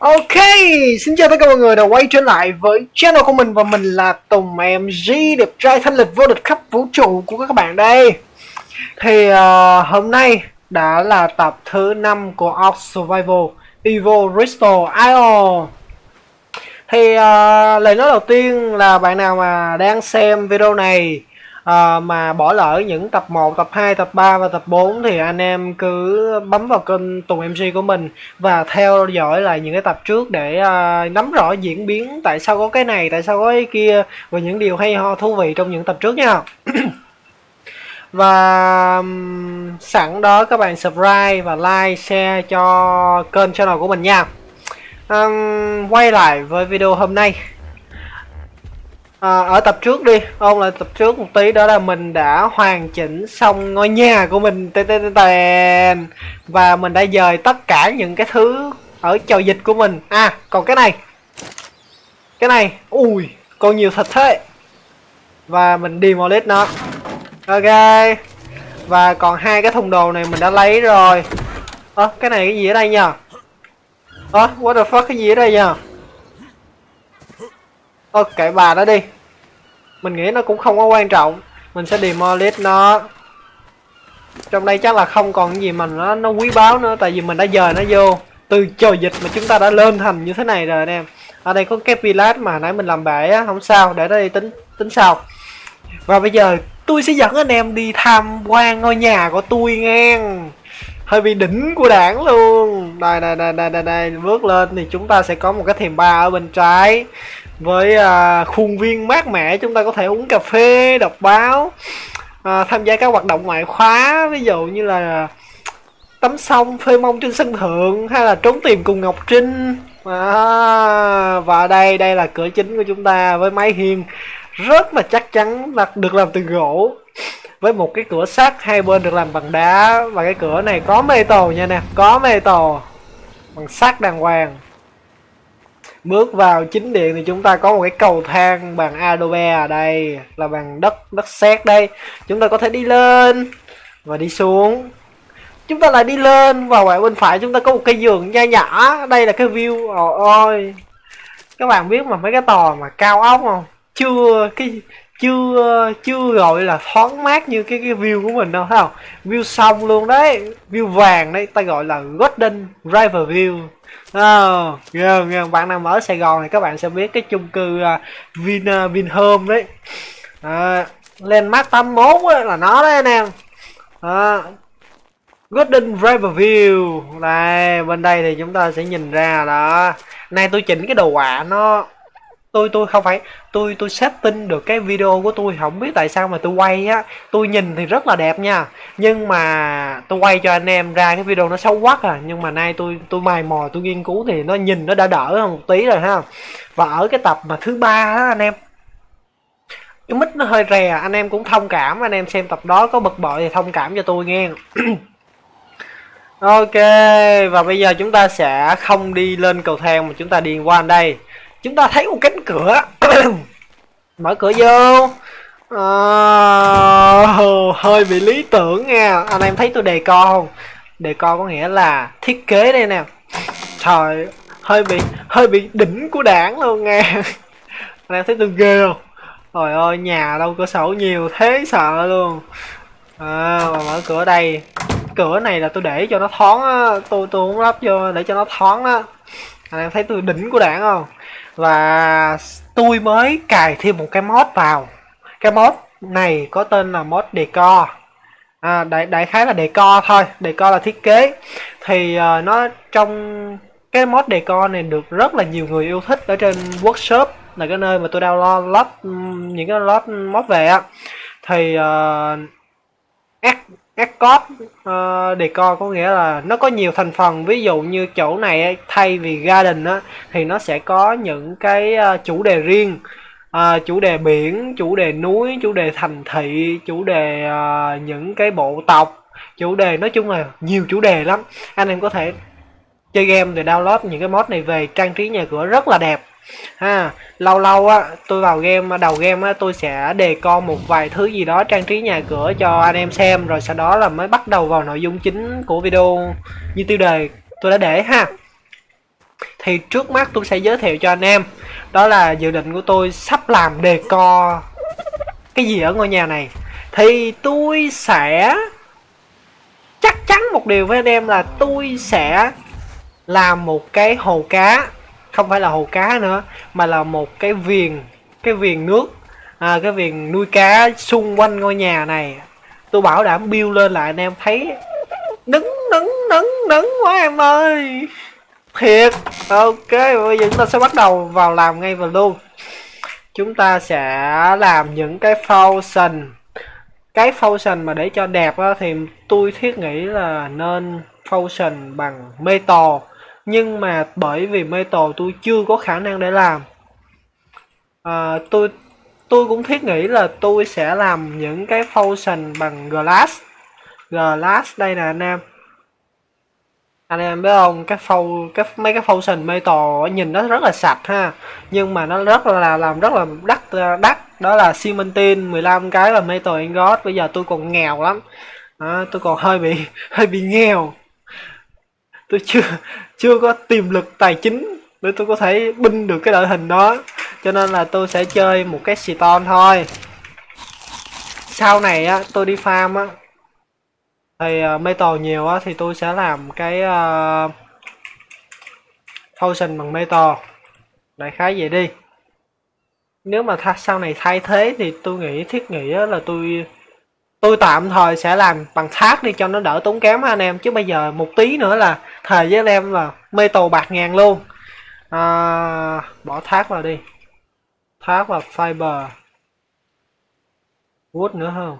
Ok, xin chào tất cả mọi người đã quay trở lại với channel của mình và mình là Tùng MG đẹp trai thanh lịch vô địch khắp vũ trụ của các bạn đây. Thì uh, hôm nay đã là tập thứ 5 của Ark Survival Evo Restore IO Thì uh, lời nói đầu tiên là bạn nào mà đang xem video này à, mà bỏ lỡ những tập 1, tập 2, tập 3 và tập 4 thì anh em cứ bấm vào kênh Tùng MC của mình và theo dõi lại những cái tập trước để à, nắm rõ diễn biến tại sao có cái này, tại sao có cái kia và những điều hay ho thú vị trong những tập trước nha. và sẵn đó các bạn subscribe và like, share cho kênh channel của mình nha. Um, quay lại với video hôm nay à, ở tập trước đi. Ông là tập trước một tí đó là mình đã hoàn chỉnh xong ngôi nhà của mình. Tên tên tên và mình đã dời tất cả những cái thứ ở chào dịch của mình. À còn cái này. Cái này ui còn nhiều thịt thế. Và mình đi demolish nó. Ok. Và còn hai cái thùng đồ này mình đã lấy rồi. Ơ à, cái này cái gì ở đây nhờ? Ơ à, what the fuck cái gì ở đây nhờ? Ơ kệ bà đó đi. Mình nghĩ nó cũng không có quan trọng. Mình sẽ demolish nó. Trong đây chắc là không còn gì mà nó nó quý báu nữa Tại vì mình đã dời nó vô. Từ trời dịch mà chúng ta đã lên thành như thế này rồi anh em Ở đây có cái pilat mà nãy mình làm bể á Không sao để nó đi tính tính sau. Và bây giờ tôi sẽ dẫn anh em đi tham quan ngôi nhà của tôi ngang. Hơi bị đỉnh của đảng luôn. Đây đây đây đây đây, đây. bước lên thì chúng ta sẽ có một cái thềm ba ở bên trái với à, khuôn viên mát mẻ chúng ta có thể uống cà phê đọc báo à, tham gia các hoạt động ngoại khóa ví dụ như là tắm sông phơi mông trên sân thượng hay là trốn tìm cùng ngọc trinh. À, và đây đây là cửa chính của chúng ta với mái hiên rất là chắc chắn là được làm từ gỗ với một cái cửa sắt hai bên được làm bằng đá. Và cái cửa này có mê tồ nha nè có mê tồ bằng sắt đàng hoàng bước vào chính điện thì chúng ta có một cái cầu thang bằng adobe ở đây, là bằng đất đất sét đây. Chúng ta có thể đi lên và đi xuống. Chúng ta lại đi lên và ngoài bên phải chúng ta có một cây giường nho nhỏ. Đây là cái view ôi ôi các bạn biết mà, mấy cái tòa mà cao ốc không? Chưa, cái chưa ờ, chưa gọi là thoáng mát như cái cái view của mình đâu thấy không? View xong luôn đấy view vàng đấy ta gọi là golden river view. À, ghê ghê bạn nào ở sài gòn thì các bạn sẽ biết cái chung cư uh, vin uh, vinhome đấy. À, landmark 81 á, là nó đấy anh em. À, golden river view. Đây bên đây thì chúng ta sẽ nhìn ra đó. Nay tôi chỉnh cái đồ họa nó tôi tôi không phải, tôi tôi setting được cái video của tôi, không biết tại sao mà tôi quay á. Tôi nhìn thì rất là đẹp nha. Nhưng mà tôi quay cho anh em ra cái video nó xấu quá à. Nhưng mà nay tôi tôi mày mò, tôi nghiên cứu thì nó nhìn nó đã đỡ hơn một tí rồi ha. Và ở cái tập mà thứ ba á, anh em. Cái mic nó hơi rè, anh em cũng thông cảm, anh em xem tập đó có bực bội thì thông cảm cho tôi nghe. Ok, và bây giờ chúng ta sẽ không đi lên cầu thang mà chúng ta đi qua đây chúng ta thấy một cánh cửa. Mở cửa vô. À, hơi bị lý tưởng nha. Anh em thấy tôi đề co không? Đề co có nghĩa là thiết kế đây nè. Trời hơi bị hơi bị đỉnh của đảng luôn nha anh em thấy tôi ghê không? Trời ơi nhà đâu cửa sổ nhiều thế sợ luôn. À, mà mở cửa đây. Cửa này là tôi để cho nó thoáng á. Tôi tôi muốn lắp vô để cho nó thoáng á. Anh em thấy tôi đỉnh của đảng không? Và tôi mới cài thêm một cái mod vào. Cái mod này có tên là mod decor. À, đại đại khái là decor thôi. Decor là thiết kế. Thì uh, nó trong cái mod decor này được rất là nhiều người yêu thích ở trên workshop là cái nơi mà tôi download lót những cái lót mod về á. Thì uh, Escort uh, decor ờ, có nghĩa là nó có nhiều thành phần. Ví dụ như chỗ này thay vì garden á thì nó sẽ có những cái uh, chủ đề riêng. Uh, chủ đề biển chủ đề núi chủ đề thành thị chủ đề uh, những cái bộ tộc. Chủ đề nói chung là nhiều chủ đề lắm. Anh em có thể chơi game để download những cái mod này về trang trí nhà cửa rất là đẹp ha, lâu lâu á, tôi vào game, đầu game á, tôi sẽ đề co một vài thứ gì đó trang trí nhà cửa cho anh em xem, rồi sau đó là mới bắt đầu vào nội dung chính của video như tiêu đề tôi đã để ha. Thì thì trước mắt tôi sẽ giới thiệu cho anh em, đó là dự định của tôi sắp làm đề co cái gì ở ngôi nhà này. Thì tôi sẽ chắc chắn một điều với anh em là tôi sẽ làm một cái hồ cá không phải là hồ cá nữa mà là một cái viền cái viền nước. À, cái viền nuôi cá xung quanh ngôi nhà này. Tôi bảo đảm build lên lại anh em thấy. Đứng đứng đứng đứng quá em ơi. Thiệt. Ok bây giờ chúng ta sẽ bắt đầu vào làm ngay và luôn. Chúng ta sẽ làm những cái function. Cái function mà để cho đẹp á, thì tôi thiết nghĩ là nên function bằng metal nhưng mà bởi vì metal tôi chưa có khả năng để làm. À, tôi tôi cũng thiết nghĩ là tôi sẽ làm những cái function bằng glass. Glass đây nè anh em. Anh em biết không? Cái phâu cái mấy cái function metal nhìn nó rất là sạch ha. Nhưng mà nó rất là làm rất là đắt đắt. Đó là cementin 15 cái là metal ingot bây giờ tôi còn nghèo lắm. À, tôi còn hơi bị hơi bị nghèo tôi chưa chưa có tiềm lực tài chính để tôi có thể binh được cái đội hình đó. Cho nên là tôi sẽ chơi một cái stone thôi. Sau này á tôi đi farm á. Thì uh, metal nhiều á thì tôi sẽ làm cái uh, potion bằng metal. Đại khái vậy đi. Nếu mà th sau này thay thế thì tôi nghĩ thiết nghĩ là tôi tôi tạm thời sẽ làm bằng thác đi cho nó đỡ tốn kém anh em. Chứ bây giờ một tí nữa là thời với anh em là metal bạc ngàn luôn. À, bỏ thác vào đi. Thác vào fiber. Wood nữa không?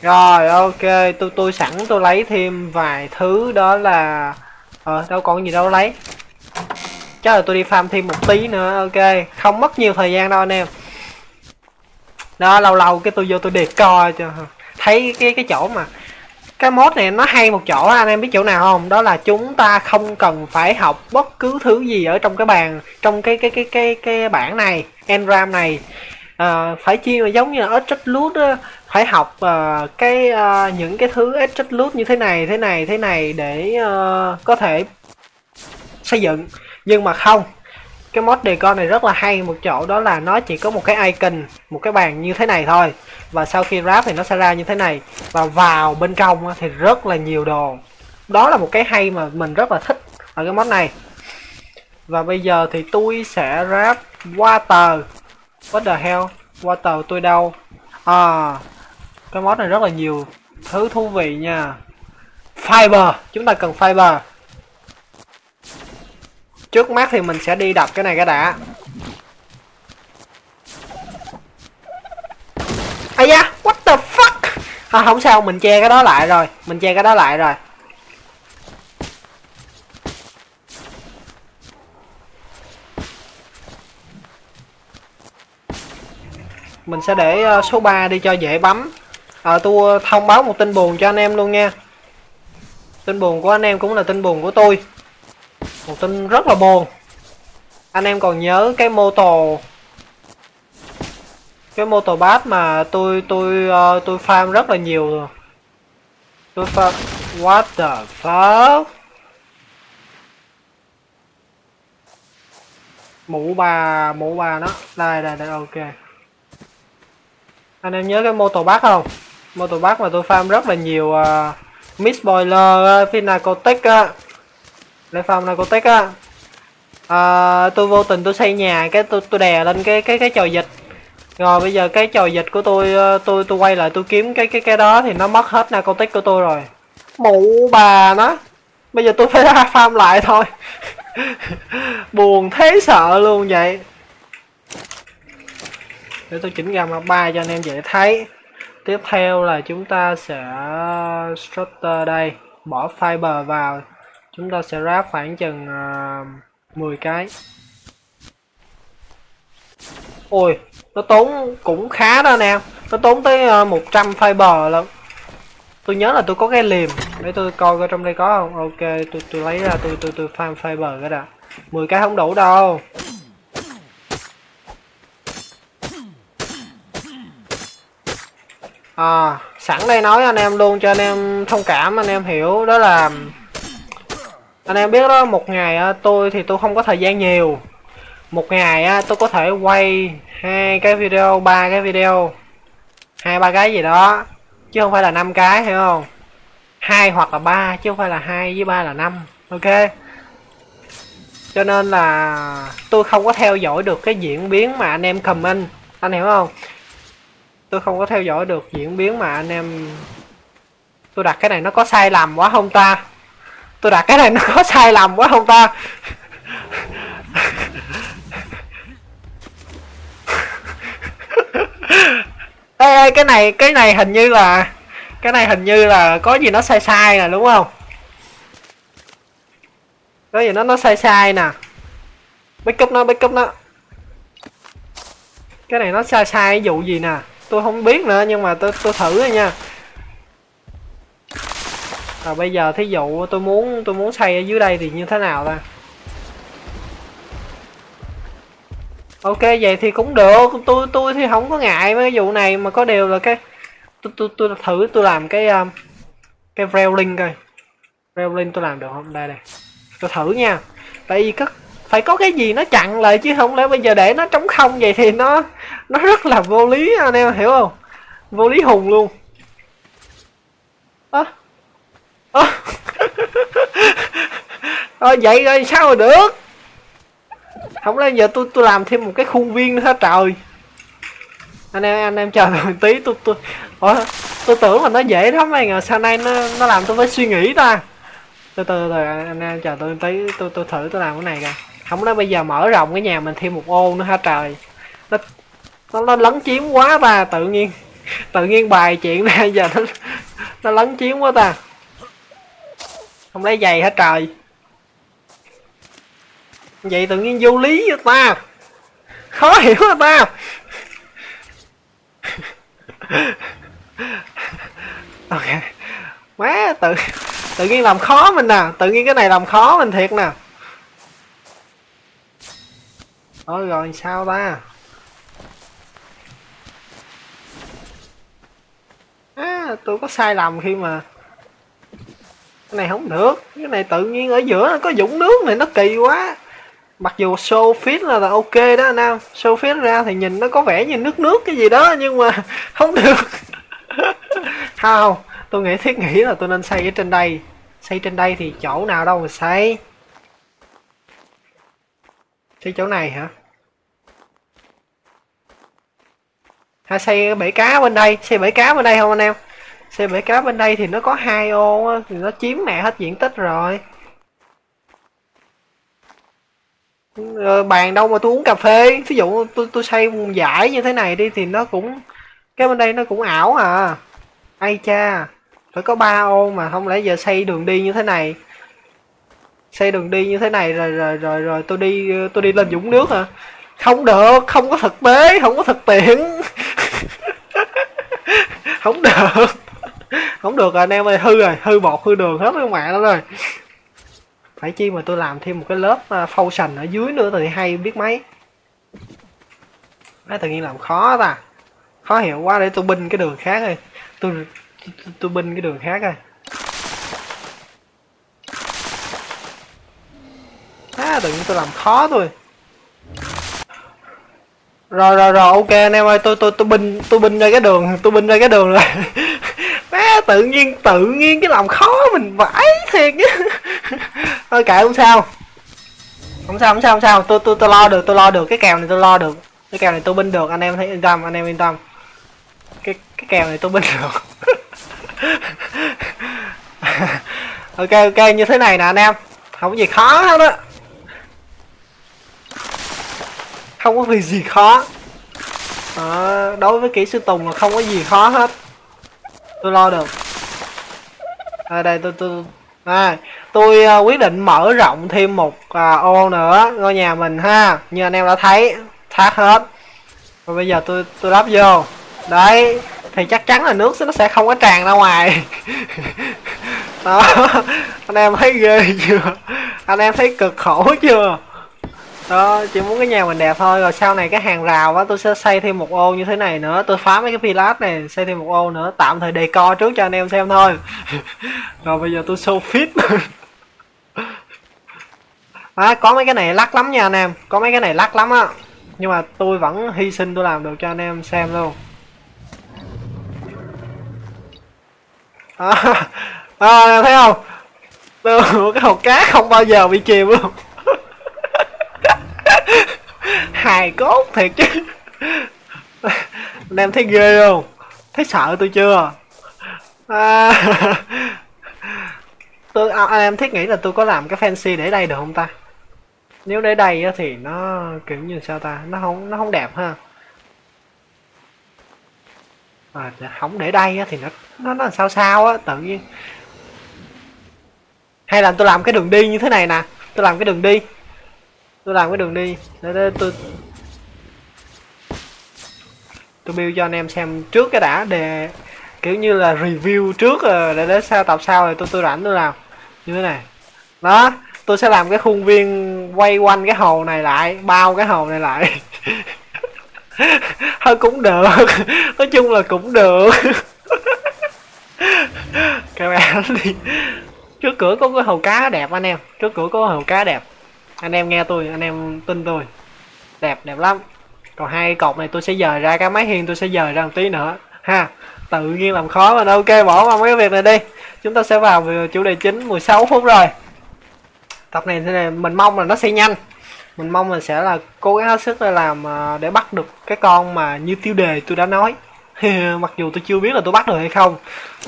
Rồi ok. Tôi tôi sẵn tôi lấy thêm vài thứ đó là ờ đâu còn gì đâu lấy. Chắc là tôi đi farm thêm một tí nữa ok. Không mất nhiều thời gian đâu anh em. Đó lâu lâu cái tôi vô tôi để coi cho thấy cái cái chỗ mà cái mod này nó hay một chỗ anh em biết chỗ nào không? Đó là chúng ta không cần phải học bất cứ thứ gì ở trong cái bàn trong cái cái cái cái cái bảng này enram này. À, phải chia mà giống như là loot á phải học uh, cái uh, những cái thứ loot như thế này thế này thế này để uh, có thể xây dựng. Nhưng mà không cái mod decor này rất là hay. Một chỗ đó là nó chỉ có một cái icon, một cái bàn như thế này thôi. Và sau khi wrap thì nó sẽ ra như thế này. Và vào bên trong thì rất là nhiều đồ. Đó là một cái hay mà mình rất là thích ở cái mod này. Và bây giờ thì tôi sẽ wrap water. What the hell? Water tôi đâu? À cái mod này rất là nhiều thứ thú vị nha. Fiber. Chúng ta cần fiber trước mắt thì mình sẽ đi đập cái này cái đã. Ây da what the fuck? À, không sao mình che cái đó lại rồi mình che cái đó lại rồi. Mình sẽ để ờ, số 3 đi cho dễ bấm. À, tôi thông báo một tin buồn cho anh em luôn nha. Tin buồn của anh em cũng là tin buồn của tôi một tin rất là buồn. Anh em còn nhớ cái mô tô cái mô tô bát mà tôi tôi uh, tôi farm rất là nhiều rồi. Tôi farm what the fuck? Mũ bà mũ bà nó đây đây đây ok. Anh em nhớ cái mô tô bát không? Mô tô bát mà tôi farm rất là nhiều ờ, uh, miss boiler ờ, uh, phi á để farm này của tích á. À, tôi vô tình tôi xây nhà cái tôi tôi đè lên cái cái cái trò dịch. Rồi bây giờ cái trò dịch của tôi ờ, tôi tôi quay lại tôi kiếm cái cái cái đó thì nó mất hết narcotic của tôi rồi. Mụ bà nó. Bây giờ tôi phải ra farm lại thôi. Buồn thế sợ luôn vậy. Để tôi chỉnh gamma ba cho anh em dễ thấy. Tiếp theo là chúng ta sẽ ờ, structure đây. Bỏ fiber vào chúng ta sẽ ráp khoảng chừng à, uh, 10 cái. Ôi nó tốn cũng khá đó anh em nó tốn tới à, uh, 100 fiber lắm tôi nhớ là tôi có cái liềm. Để tôi coi coi trong đây có không? Ok tôi tôi lấy ra tôi tôi tôi farm fiber cái đã. 10 cái không đủ đâu. À, sẵn đây nói anh em luôn cho anh em thông cảm anh em hiểu. Đó là anh em biết đó, một ngày à, tôi thì tôi không có thời gian nhiều. Một ngày à, tôi có thể quay hai cái video, ba cái video, hai, ba cái gì đó, chứ không phải là năm cái, hiểu không? Hai hoặc là ba, chứ không phải là hai với ba là năm, ok? Cho nên là tôi không có theo dõi được cái diễn biến mà anh em comment. Anh hiểu không? Tôi không có theo dõi được diễn biến mà anh em, tôi đặt cái này nó có sai lầm quá không ta? Tôi đặt cái này nó có sai lầm quá không ta? Ê, ê cái này cái này hình như là cái này hình như là có gì nó sai sai nè đúng không? Có gì nó nó sai sai nè. Backup nó backup nó. Cái này nó sai sai vụ gì nè? Tôi không biết nữa nhưng mà tôi tôi thử rồi nha à, bây giờ thí dụ tôi muốn tôi muốn xây ở dưới đây thì như thế nào ta? Ok vậy thì cũng được. Tôi tôi thì không có ngại mấy cái vụ này mà có điều là cái tôi tôi tôi thử tôi làm cái um, cái railing coi. Railing tôi làm được không? Đây này tôi thử nha. Tại vì cất phải có cái gì nó chặn lại chứ không lẽ bây giờ để nó trống không vậy thì nó nó rất là vô lý anh em hiểu không? Vô lý hùng luôn ơ ơ Ờ. ờ, vậy rồi sao mà được. Không lẽ giờ tôi tôi làm thêm một cái khuôn viên nữa hả trời? Anh em anh em chờ tôi tí tôi tôi Ủa, tôi tưởng là nó dễ lắm anh à sao nay nó nó làm tôi phải suy nghĩ ta. Từ từ từ anh em chờ tôi tí tôi tôi thử tôi làm cái này kìa không lẽ bây giờ mở rộng cái nhà mình thêm một ô nữa hả trời? Nó nó, nó lấn chiếm quá ta tự nhiên tự nhiên bài chuyện ra giờ nó nó lấn chiếm quá ta không lấy giày hết trời? Vậy tự nhiên vô lý vậy ta. Khó hiểu hả ta. Ok. Má, tự tự nhiên làm khó mình nè. Tự nhiên cái này làm khó mình thiệt nè. Ôi rồi, sao ta? À tôi có sai lầm khi mà cái này không được. Cái này tự nhiên ở giữa nó có dũng nước này nó kỳ quá. Mặc dù show fit là, là ok đó anh em Show fit ra thì nhìn nó có vẻ như nước nước cái gì đó Nhưng mà không được. Không Tôi nghĩ thiết nghĩ là tôi nên xây ở trên đây. Xây trên đây thì chỗ nào đâu mà xây. Xây chỗ này hả? Hay xây bể cá bên đây, xây bể cá bên đây không anh em? Xây bể cá bên đây thì nó có hai ô thì nó chiếm mẹ hết diện tích rồi. Rồi bàn đâu mà tôi uống cà phê, ví dụ tôi tôi xây một giải như thế này đi thì nó cũng cái bên đây nó cũng ảo à. Ai cha, phải có ba ô mà không lẽ giờ xây đường đi như thế này? Xây đường đi như thế này rồi rồi rồi rồi tôi đi tôi đi lên dũng nước hả? Không được không có thực tế không có thực tiễn. Không được không được rồi anh em ơi hư rồi hư bột hư đường hết luôn mẹ nó rồi. Phải chi mà tôi làm thêm một cái lớp à, phâu sành ở dưới nữa thì hay biết mấy. Nó tự nhiên làm khó ta. Khó hiểu quá để tôi binh cái đường khác rồi tôi tôi, tôi binh cái đường khác rồi à, tự nhiên tôi làm khó tôi. Rồi rồi rồi ok anh em ơi tôi tôi tôi binh tôi binh ra cái đường tôi binh ra cái đường rồi. má tự nhiên tự nhiên cái lòng khó mình vãi thiệt chứ thôi kệ không sao. Không sao không sao không sao. Tôi tôi tôi lo được tôi lo được. Cái kèo này tôi lo được. Cái kèo này tôi binh được anh em thấy yên tâm anh em yên tâm. Cái cái kèo này tôi binh được. Ok ok như thế này nè anh em. Không có gì khó hết á. Không có việc gì khó. À, đối với kỹ sư tùng là không có gì khó hết tôi lo được. À, đây tôi tôi à, tôi uh, quyết định mở rộng thêm một uh, ô nữa ngôi nhà mình ha. Như anh em đã thấy thoát hết. Và bây giờ tôi tôi lắp vô. Đấy thì chắc chắn là nước nó sẽ không có tràn ra ngoài. Đó anh em thấy ghê chưa? Anh em thấy cực khổ chưa? Đó chỉ muốn cái nhà mình đẹp thôi rồi sau này cái hàng rào á tôi sẽ xây thêm một ô như thế này nữa. Tôi phá mấy cái pilat này xây thêm một ô nữa tạm thời đề co trước cho anh em xem thôi. Rồi bây giờ tôi show fit. À, có mấy cái này lắc lắm nha anh em có mấy cái này lắc lắm á. Nhưng mà tôi vẫn hy sinh tôi làm được cho anh em xem luôn. À, à thấy không? Tôi cái hộp cá không bao giờ bị chìm luôn hài cốt thiệt chứ. Anh em thấy ghê không? Thấy sợ tôi chưa? À, tôi à, anh em thiết nghĩ là tôi có làm cái fancy để đây được không ta? Nếu để đây thì nó kiểu như sao ta? Nó không nó không đẹp ha. À, dạ, không để đây thì nó nó nó sao sao á tự nhiên. Hay là tôi làm cái đường đi như thế này nè. Tôi làm cái đường đi tôi làm cái đường đi. Để, để tôi tôi build cho anh em xem trước cái đã để kiểu như là review trước ờ, để đến sau tập sau rồi tôi tôi rảnh tôi làm. Như thế này. Đó tôi sẽ làm cái khuôn viên quay quanh cái hồ này lại bao cái hồ này lại. Thôi cũng được. Nói chung là cũng được. Các bạn đi trước cửa có cái hồ cá đẹp anh em. Trước cửa có hồ cá đẹp anh em nghe tôi, anh em tin tôi. Đẹp đẹp lắm. Còn hai cột này tôi sẽ dời ra, cái máy hiên tôi sẽ dời ra một tí nữa. Ha, tự nhiên làm khó mà ok bỏ qua mấy cái việc này đi. Chúng ta sẽ vào chủ đề chính 16 phút rồi. Tập này thế này mình mong là nó sẽ nhanh. Mình mong là sẽ là cố gắng hết sức để làm à, để bắt được cái con mà như tiêu đề tôi đã nói. Mặc dù tôi chưa biết là tôi bắt được hay không,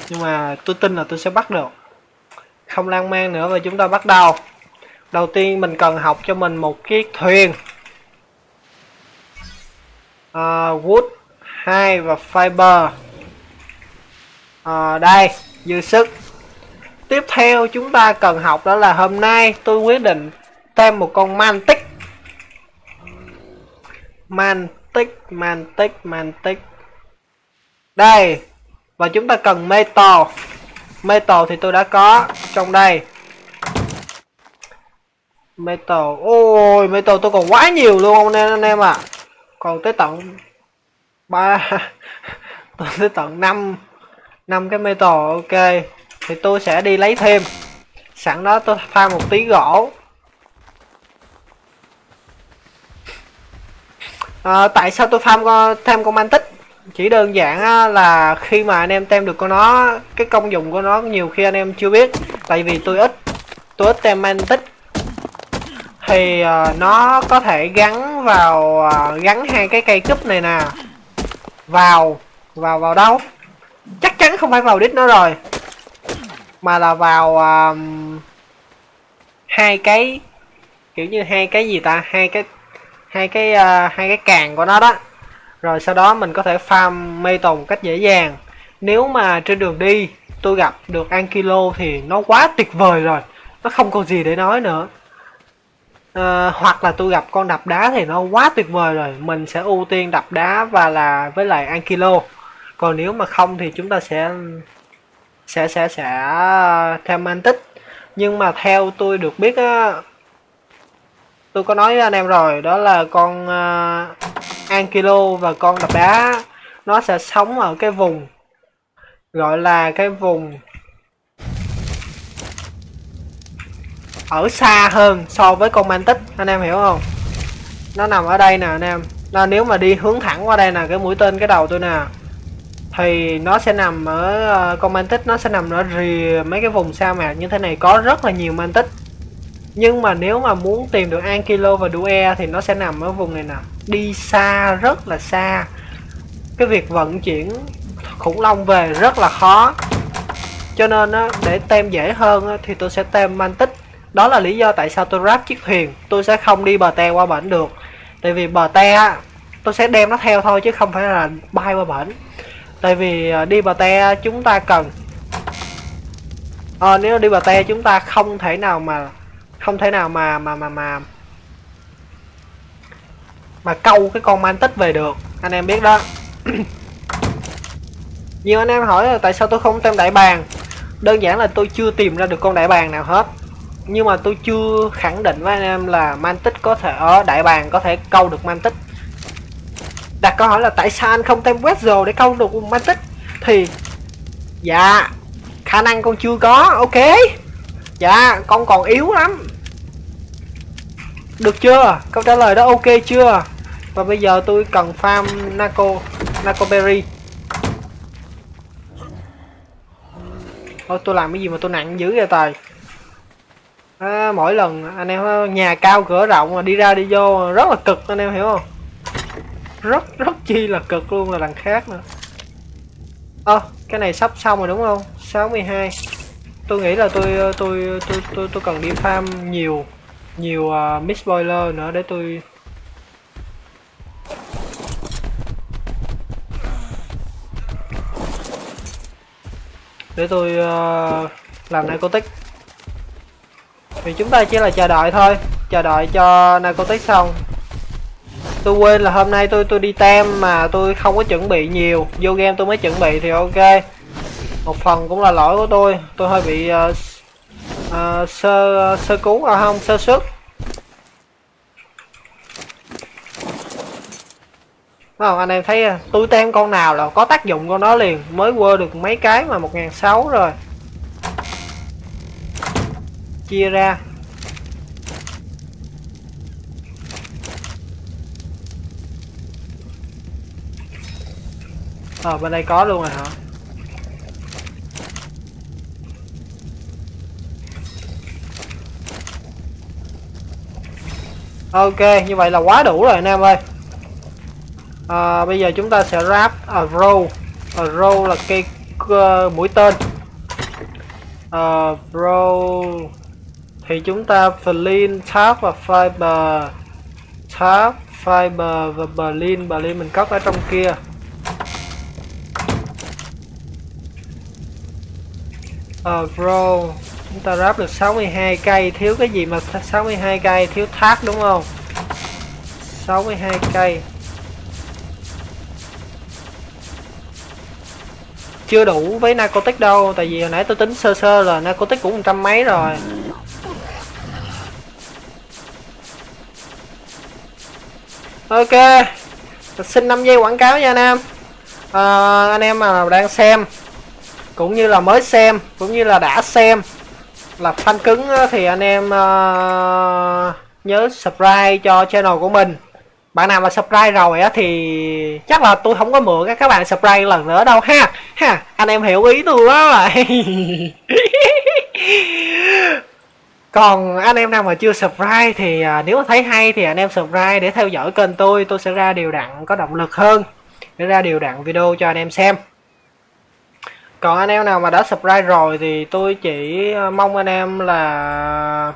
nhưng mà tôi tin là tôi sẽ bắt được. Không lan man nữa và chúng ta bắt đầu đầu tiên mình cần học cho mình một chiếc thuyền. Uh, wood 2 và fiber. Uh, đây dư sức. Tiếp theo chúng ta cần học đó là hôm nay tôi quyết định thêm một con mantic. Mantic mantic mantic. Đây và chúng ta cần metal. Metal thì tôi đã có trong đây metal. Ôi metal tôi còn quá nhiều luôn ông nên anh em à còn tới tận ba tới tận năm năm cái metal ok. Thì tôi sẽ đi lấy thêm. Sẵn đó tôi pha một tí gỗ. À, tại sao tôi farm thêm con mantic? Chỉ đơn giản là khi mà anh em tem được con nó cái công dụng của nó nhiều khi anh em chưa biết. Tại vì tôi ít tôi ít tem mantic thì uh, nó có thể gắn vào uh, gắn hai cái cây cúp này nè. Vào vào vào đâu? Chắc chắn không phải vào đít nó rồi. Mà là vào uh, hai cái kiểu như hai cái gì ta? Hai cái hai cái uh, hai cái càng của nó đó. Rồi sau đó mình có thể farm mây tùng cách dễ dàng. Nếu mà trên đường đi tôi gặp được Ankilo thì nó quá tuyệt vời rồi. Nó không còn gì để nói nữa à, hoặc là tôi gặp con đập đá thì nó quá tuyệt vời rồi. Mình sẽ ưu tiên đập đá và là với lại Ankilo còn nếu mà không thì chúng ta sẽ sẽ sẽ sẽ ờ, theo tích nhưng mà theo tôi được biết á tôi có nói với anh em rồi đó là con ờ, uh, Ankilo và con đập đá nó sẽ sống ở cái vùng gọi là cái vùng ở xa hơn so với con mantis anh em hiểu không? Nó nằm ở đây nè anh em. Nên nếu mà đi hướng thẳng qua đây nè cái mũi tên cái đầu tôi nè thì nó sẽ nằm ở uh, con mantis nó sẽ nằm ở rìa mấy cái vùng sa mạc như thế này. Có rất là nhiều mantis. nhưng mà nếu mà muốn tìm được Ankilo và Due thì nó sẽ nằm ở vùng này nè. Đi xa rất là xa. Cái việc vận chuyển khủng long về rất là khó. Cho nên á, để tem dễ hơn á, thì tôi sẽ tem mantis đó là lý do tại sao tôi ráp chiếc thuyền. Tôi sẽ không đi bờ te qua bển được. Tại vì bờ te á, tôi sẽ đem nó theo thôi chứ không phải là bay qua bển. Tại vì à, đi bờ te chúng ta cần à, nếu đi bờ te chúng ta không thể nào mà không thể nào mà mà mà mà mà câu cái con mantis về được. Anh em biết đó. Nhiều anh em hỏi là tại sao tôi không tem đại bàng đơn giản là tôi chưa tìm ra được con đại bàng nào hết nhưng mà tôi chưa khẳng định với anh em là mantis có thể, ở đại bàng có thể câu được mantis đặt câu hỏi là tại sao anh không thêm quét rồi để câu được mantis thì dạ khả năng con chưa có, ok. Dạ con còn yếu lắm. Được chưa? Câu trả lời đó ok chưa? Và bây giờ tôi cần farm naco naco berry. Ôi tôi làm cái gì mà tôi nặng dữ vậy tài? À, mỗi lần anh em ờ, nhà cao cửa rộng mà đi ra đi vô rất là cực anh em hiểu không? Rất rất chi là cực luôn là đằng khác nữa. Ơ à, cái này sắp xong rồi đúng không? 62 tôi nghĩ là tôi tôi tôi tôi tôi cần đi farm nhiều nhiều uh, mix boiler nữa để tôi để tôi uh, làm narcotic thì chúng ta chỉ là chờ đợi thôi. Chờ đợi cho narcotic xong. Tôi quên là hôm nay tôi tôi đi tem mà tôi không có chuẩn bị nhiều. Vô game tôi mới chuẩn bị thì ok. Một phần cũng là lỗi của tôi. Tôi hơi bị uh, uh, sơ uh, sơ cứu à không sơ suất. Không? Anh em thấy ờ, tôi tem con nào là có tác dụng con đó liền. Mới quơ được mấy cái mà một ngàn sáu rồi chia ra. Ờ bên đây có luôn rồi hả? Ok như vậy là quá đủ rồi anh em ơi. À, bây giờ chúng ta sẽ ráp a row. A row là cây uh, mũi tên. Uh, row thì chúng ta Flint, Tab và Fiber Tab, Fiber và Berlin. Berlin mình cất ở trong kia. Ờ, uh, bro Chúng ta ráp được 62 cây. Thiếu cái gì mà 62 cây? Thiếu thác đúng không? 62 cây. Chưa đủ với narcotic đâu Tại vì hồi nãy tôi tính sơ sơ là narcotic cũng một trăm mấy rồi. Ok. Xin 5 giây quảng cáo nha anh em. À, anh em mà đang xem cũng như là mới xem cũng như là đã xem là fan cứng thì anh em uh, nhớ subscribe cho channel của mình. Bạn nào mà subscribe rồi á thì chắc là tôi không có mượn các các bạn subscribe lần nữa đâu ha. Ha anh em hiểu ý tôi quá rồi. còn anh em nào mà chưa subscribe thì à, nếu thấy hay thì anh em subscribe để theo dõi kênh tôi. Tôi sẽ ra điều đặn có động lực hơn để ra điều đặn video cho anh em xem. Còn anh em nào mà đã subscribe rồi thì tôi chỉ à, mong anh em là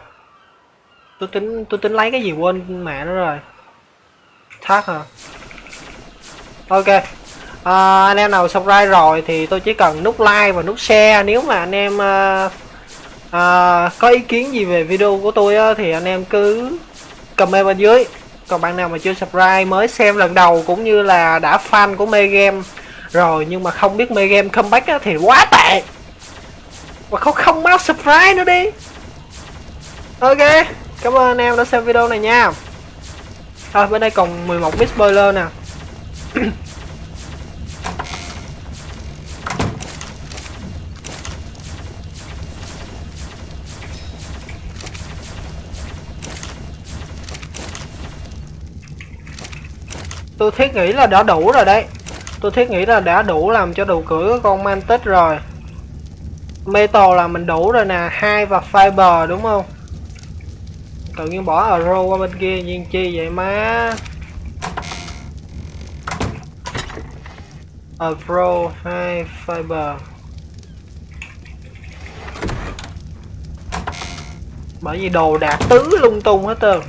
tôi tính tôi tính lấy cái gì quên mẹ nó rồi. Thác hả? Ok. À, anh em nào subscribe rồi thì tôi chỉ cần nút like và nút share. Nếu mà anh em uh, à, có ý kiến gì về video của tôi á, thì anh em cứ comment bên dưới. Còn bạn nào mà chưa subscribe mới xem lần đầu cũng như là đã fan của mê game rồi nhưng mà không biết mê game comeback á, thì quá tệ. Và không không mau subscribe nữa đi. Ok cảm ơn anh em đã xem video này nha. À, bên đây còn 11 miss spoiler nè. tôi thiết nghĩ là đã đủ rồi đấy. Tôi thiết nghĩ là đã đủ làm cho đủ cưỡi con mantis rồi. Metal là mình đủ rồi nè, hai và fiber, đúng không? Tự nhiên bỏ arrow qua bên kia, nhiên chi vậy má? Arrow, hai, fiber. Bởi vì đồ đạc tứ lung tung hết trơn.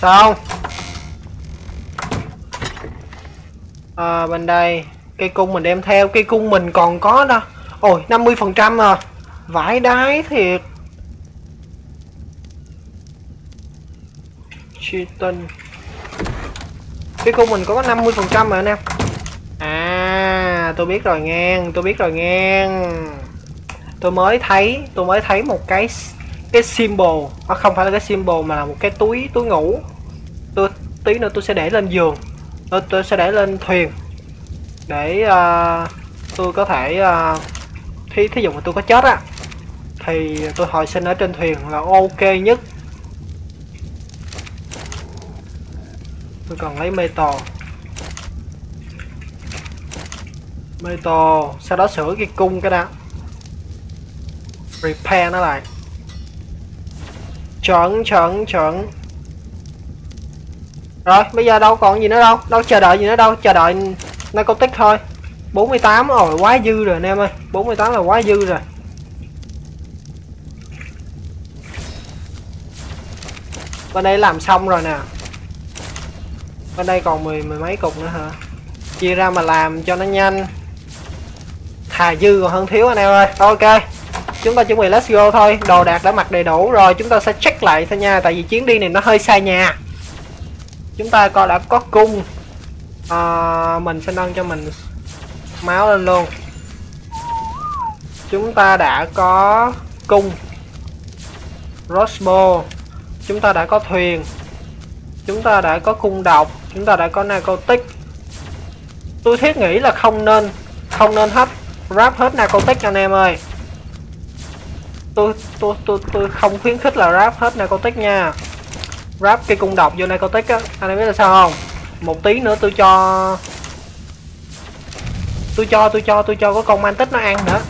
Sao? À, bên đây cây cung mình đem theo cây cung mình còn có đó. Ôi 50 phần trăm à. Vải đái thiệt. Chiton cây cung mình có 50 phần trăm mà anh em. À tôi biết rồi ngang tôi biết rồi ngang. Tôi mới thấy tôi mới thấy một cái cái symbol. Nó không phải là cái symbol mà là một cái túi túi ngủ tôi tí nữa tôi sẽ để lên giường. Tôi, tôi sẽ để lên thuyền. Để uh, tôi có thể uh, thí thí dụ mà tôi có chết á thì tôi hồi sinh ở trên thuyền là ok nhất. Tôi còn lấy metal metal sau đó sửa cái cung cái đã. Repair nó lại. Chuẩn chuẩn chuẩn rồi, bây giờ đâu còn gì nữa đâu. Đâu chờ đợi gì nữa đâu. Chờ đợi narcotic thôi. 48 rồi, quá dư rồi anh em ơi. 48 là quá dư rồi. Bên đây làm xong rồi nè. Bên đây còn mười mười mấy cục nữa hả? Chia ra mà làm cho nó nhanh. Thà dư còn hơn thiếu anh em ơi. Ok. Chúng ta chuẩn bị let's go thôi. Đồ đạc đã mặc đầy đủ rồi. Chúng ta sẽ check lại thôi nha. Tại vì chuyến đi này nó hơi xa nhà chúng ta coi đã có cung. À, mình sẽ nâng cho mình máu lên luôn. Chúng ta đã có cung. Crossbow chúng ta đã có thuyền. Chúng ta đã có cung độc. Chúng ta đã có narcotic. Tôi thiết nghĩ là không nên không nên hết ráp hết narcotic anh em ơi. Tôi tôi tôi tôi không khuyến khích là ráp hết narcotic nha ráp cái cung độc vô narcotic á. Anh em biết là sao không? Một tí nữa tôi cho tôi cho tôi cho tôi cho có con mantis nó ăn nữa.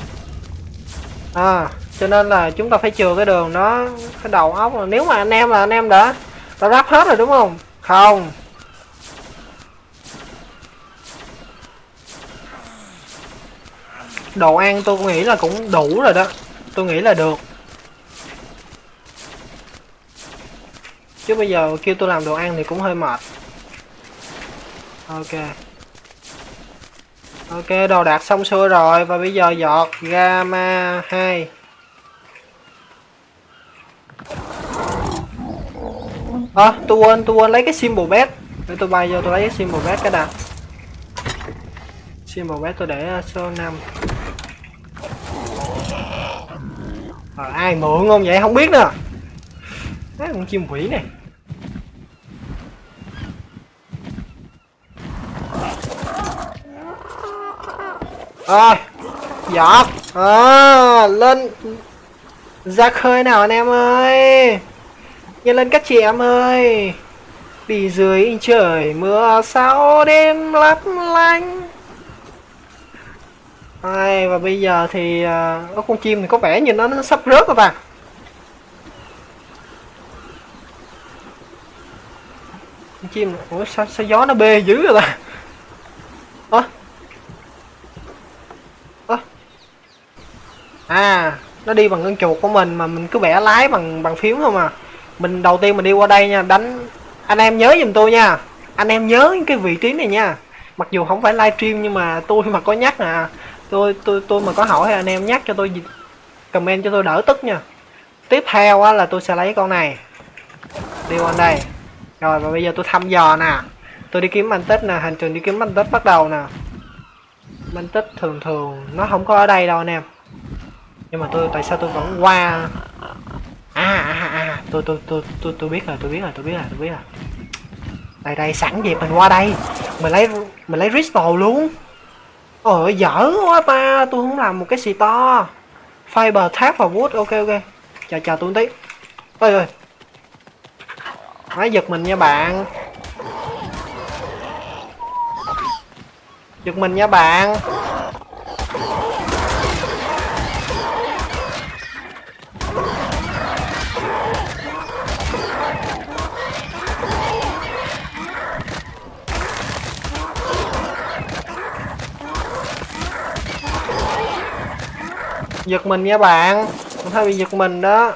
À cho nên là chúng ta phải chừa cái đường đó cái đầu óc là nếu mà anh em là anh em đã đã ráp hết rồi đúng không? Không. Đồ ăn tôi nghĩ là cũng đủ rồi đó. Tôi nghĩ là được. Chứ bây giờ kêu tôi làm đồ ăn thì cũng hơi mệt. Ok. Ok đồ đạc xong xuôi rồi. Và bây giờ giọt gamma 2 à, ờ, tôi quên tôi quên lấy cái symbol bed để tôi bay vô tôi lấy cái symbol bed cái đã. Symbol bed tôi để số 5 à, ờ, ai mượn không vậy? Không biết nữa. Đấy, con chim quỷ này. Rồi giọt à, lên. Ra khơi nào anh em ơi. Nhanh lên các chị em ơi. Đi dưới trời mưa sao đêm lấp lánh. Ai, và bây giờ thì uh, con chim thì có vẻ như nó, nó sắp rớt rồi bạn. Con chim ủa sao, sao gió nó bê dữ rồi ta ơ. Ơ. À nó đi bằng con chuột của mình mà mình cứ vẽ lái bằng bằng phím không à. Mình đầu tiên mình đi qua đây nha đánh. Anh em nhớ giùm tôi nha. Anh em nhớ cái vị trí này nha. Mặc dù không phải livestream nhưng mà tôi mà có nhắc nè tôi tôi tôi mà có hỏi anh em nhắc cho tôi comment cho tôi đỡ tức nha. Tiếp theo á là tôi sẽ lấy con này. Đi qua đây rồi, và bây giờ tôi thăm dò nè. Tôi đi kiếm manh tích nè, hành trình đi kiếm manh tích bắt đầu nè. Manh tích thường thường, nó không có ở đây đâu anh em. Nhưng mà tôi, tại sao tôi vẫn qua? À, à à à tôi tôi tôi tôi tôi biết rồi, tôi biết rồi, tôi biết rồi, tôi biết rồi. Đây đây, sẵn dịp mình qua đây. Mình lấy mình lấy crystal luôn. Ôi dở quá ba, tôi không làm một cái xì to. Fiber tháp và wood, ok ok. Chờ chờ tôi tí. Ơi ơi nói giật mình nha bạn. Giật mình nha bạn. Giật mình nha bạn. Không phải bị giật mình đó.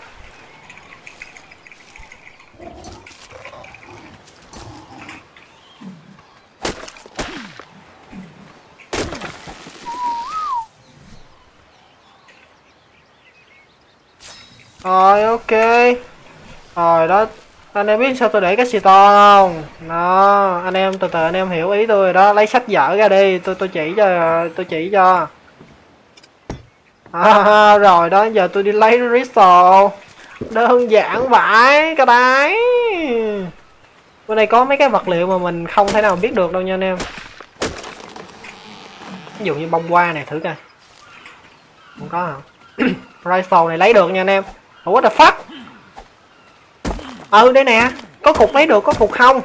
Rồi ok. Rồi đó. Anh em biết sao tôi để cái xì to không? Đó anh em từ từ anh em hiểu ý tôi rồi đó. Lấy sách vở ra đi tôi tôi chỉ cho tôi chỉ cho. À, rồi đó giờ tôi đi lấy crystal. Đơn giản vãi cái đấy. Bên đây có mấy cái vật liệu mà mình không thể nào biết được đâu nha anh em. Ví dụ như bông hoa này thử coi. Không có hả? Crystal này lấy được nha anh em what the fuck? Ừ đây nè. Có cục lấy được có cục không?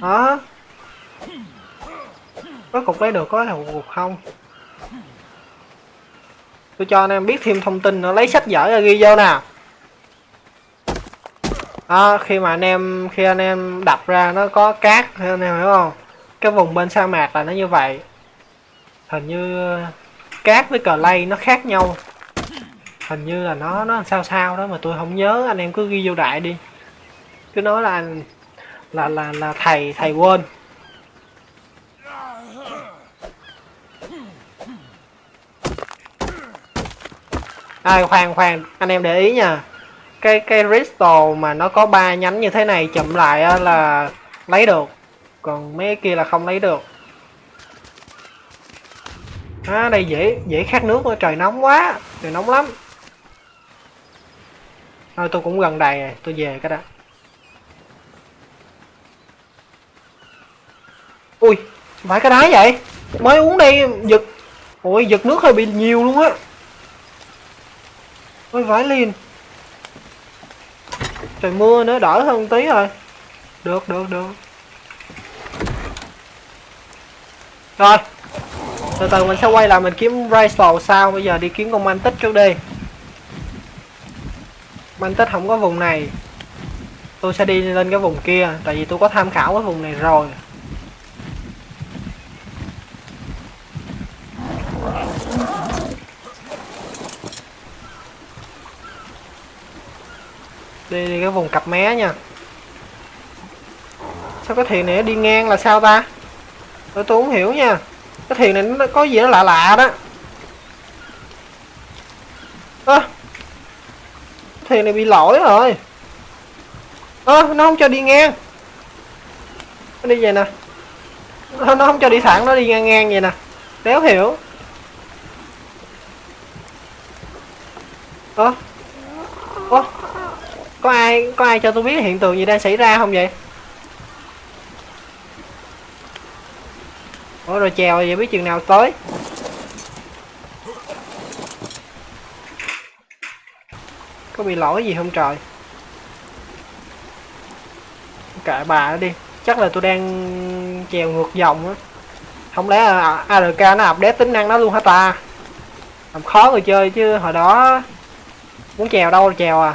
Đó có cục lấy được có cục không? Tôi cho anh em biết thêm thông tin nữa, lấy sách vở ra ghi vô nè. Đó, khi mà anh em, khi anh em đập ra nó có cát, anh em hiểu không? Cái vùng bên sa mạc là nó như vậy. Hình như, cát với cờ lay nó khác nhau hình như là nó nó sao sao đó mà tôi không nhớ. Anh em cứ ghi vô đại đi. Cứ nói là là là là thầy thầy quên. À khoan khoan anh em để ý nha. Cái cái crystal mà nó có ba nhánh như thế này chậm lại là lấy được. Còn mấy kia là không lấy được. À, đây dễ dễ khát nước rồi trời nóng quá trời nóng lắm thôi, tôi cũng gần đầy rồi, tôi về cái đó ui phải cái đáy vậy? Mới uống đi, giật. Ui giật nước hơi bị nhiều luôn á. Ôi vãi liền. Trời, mưa nữa, đỡ hơn tí rồi. Được được được. Rồi, từ từ mình sẽ quay lại mình kiếm Rifle sau bây giờ đi kiếm con tích trước đi. Mantis không có vùng này. Tôi sẽ đi lên cái vùng kia tại vì tôi có tham khảo cái vùng này rồi. Đi, đi cái vùng cặp mé nha. Sao cái thuyền này đi ngang là sao ta? Tôi, tôi không hiểu nha. Cái thuyền này nó có gì nó lạ lạ đó. Ơ à, thuyền này bị lỗi rồi. Ơ à, nó không cho đi ngang. Nó đi vậy nè. Nó, nó không cho đi thẳng nó đi ngang ngang vậy nè. Đéo hiểu. Ơ ơ có ai có ai cho tôi biết hiện tượng gì đang xảy ra không vậy? Ủa rồi chèo vậy biết chừng nào tới. Có bị lỗi gì không trời? Kệ bà nó đi. Chắc là tôi đang chèo ngược dòng á. Không lẽ ARK nó update tính năng nó luôn hả ta? Làm khó người chơi chứ, hồi đó muốn chèo đâu chèo à.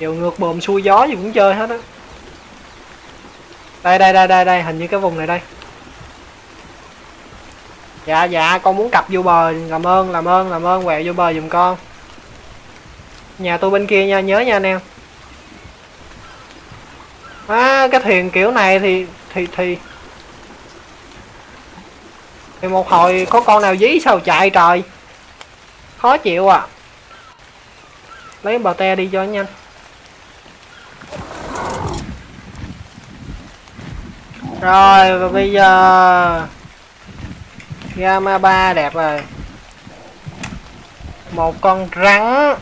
Chèo ngược bồm xuôi gió gì cũng chơi hết á. Đây đây đây đây đây, hình như cái vùng này đây. Dạ dạ con muốn cặp vô bờ. Làm ơn làm ơn làm ơn, quẹo vô bờ giùm con nhà tôi bên kia nha nhớ nha anh em. À, cái thuyền kiểu này thì thì thì. Thì một hồi có con nào dí sao chạy trời? Khó chịu à. Lấy bờ te đi cho nhanh. Rồi và bây giờ gamma ba đẹp rồi. Một con rắn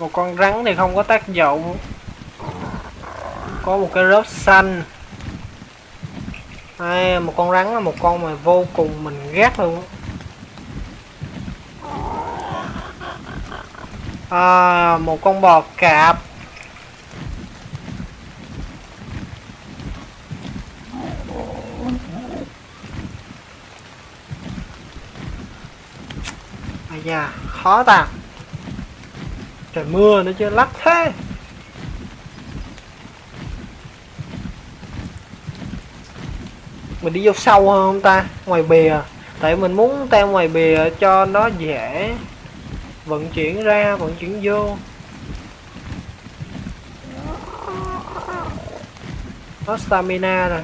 một con rắn thì không có tác dụng. Có một cái rớp xanh. Đây, một con rắn là một con mà vô cùng mình ghét luôn à, một con bò cạp. À da khó ta trời, mưa nữa chứ, lắc thế. Mình đi vô sâu hơn không ta? Ngoài bìa. Tại mình muốn theo ngoài bìa cho nó dễ vận chuyển ra, vận chuyển vô. Có stamina rồi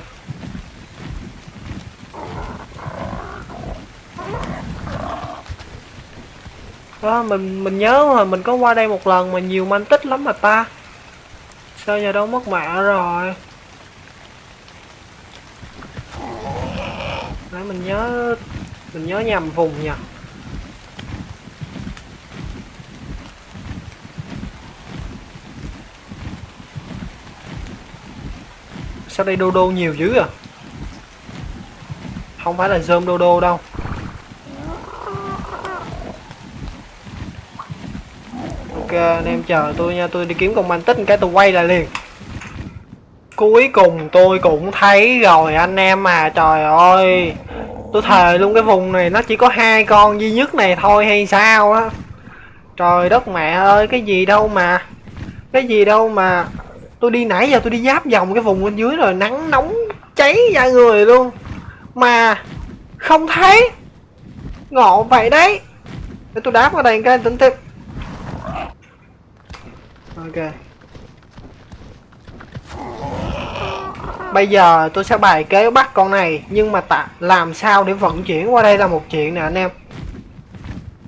đó, mình mình nhớ mà, mình có qua đây một lần mà nhiều manh tích lắm mà ta. Sao giờ đâu mất mẹ rồi? Đấy, mình nhớ mình nhớ nhầm vùng nha sao đây đô đô nhiều dữ à? Không phải là zoom đô đô đâu. Ờ, anh em chờ tôi nha, tôi đi kiếm công an tích cái tôi quay lại liền. Cuối cùng tôi cũng thấy rồi, anh em mà trời ơi. Tôi thề luôn, cái vùng này nó chỉ có hai con duy nhất này thôi hay sao á. Trời đất mẹ ơi, cái gì đâu mà, cái gì đâu mà. Tôi đi nãy giờ tôi đi giáp vòng cái vùng bên dưới rồi, nắng nóng cháy da người luôn. Mà không thấy. Ngộ vậy đấy. Để tôi đáp vào đây cái tính tiếp ok. Bây giờ tôi sẽ bài kế bắt con này, nhưng mà tạ làm sao để vận chuyển qua đây là một chuyện nè, anh em.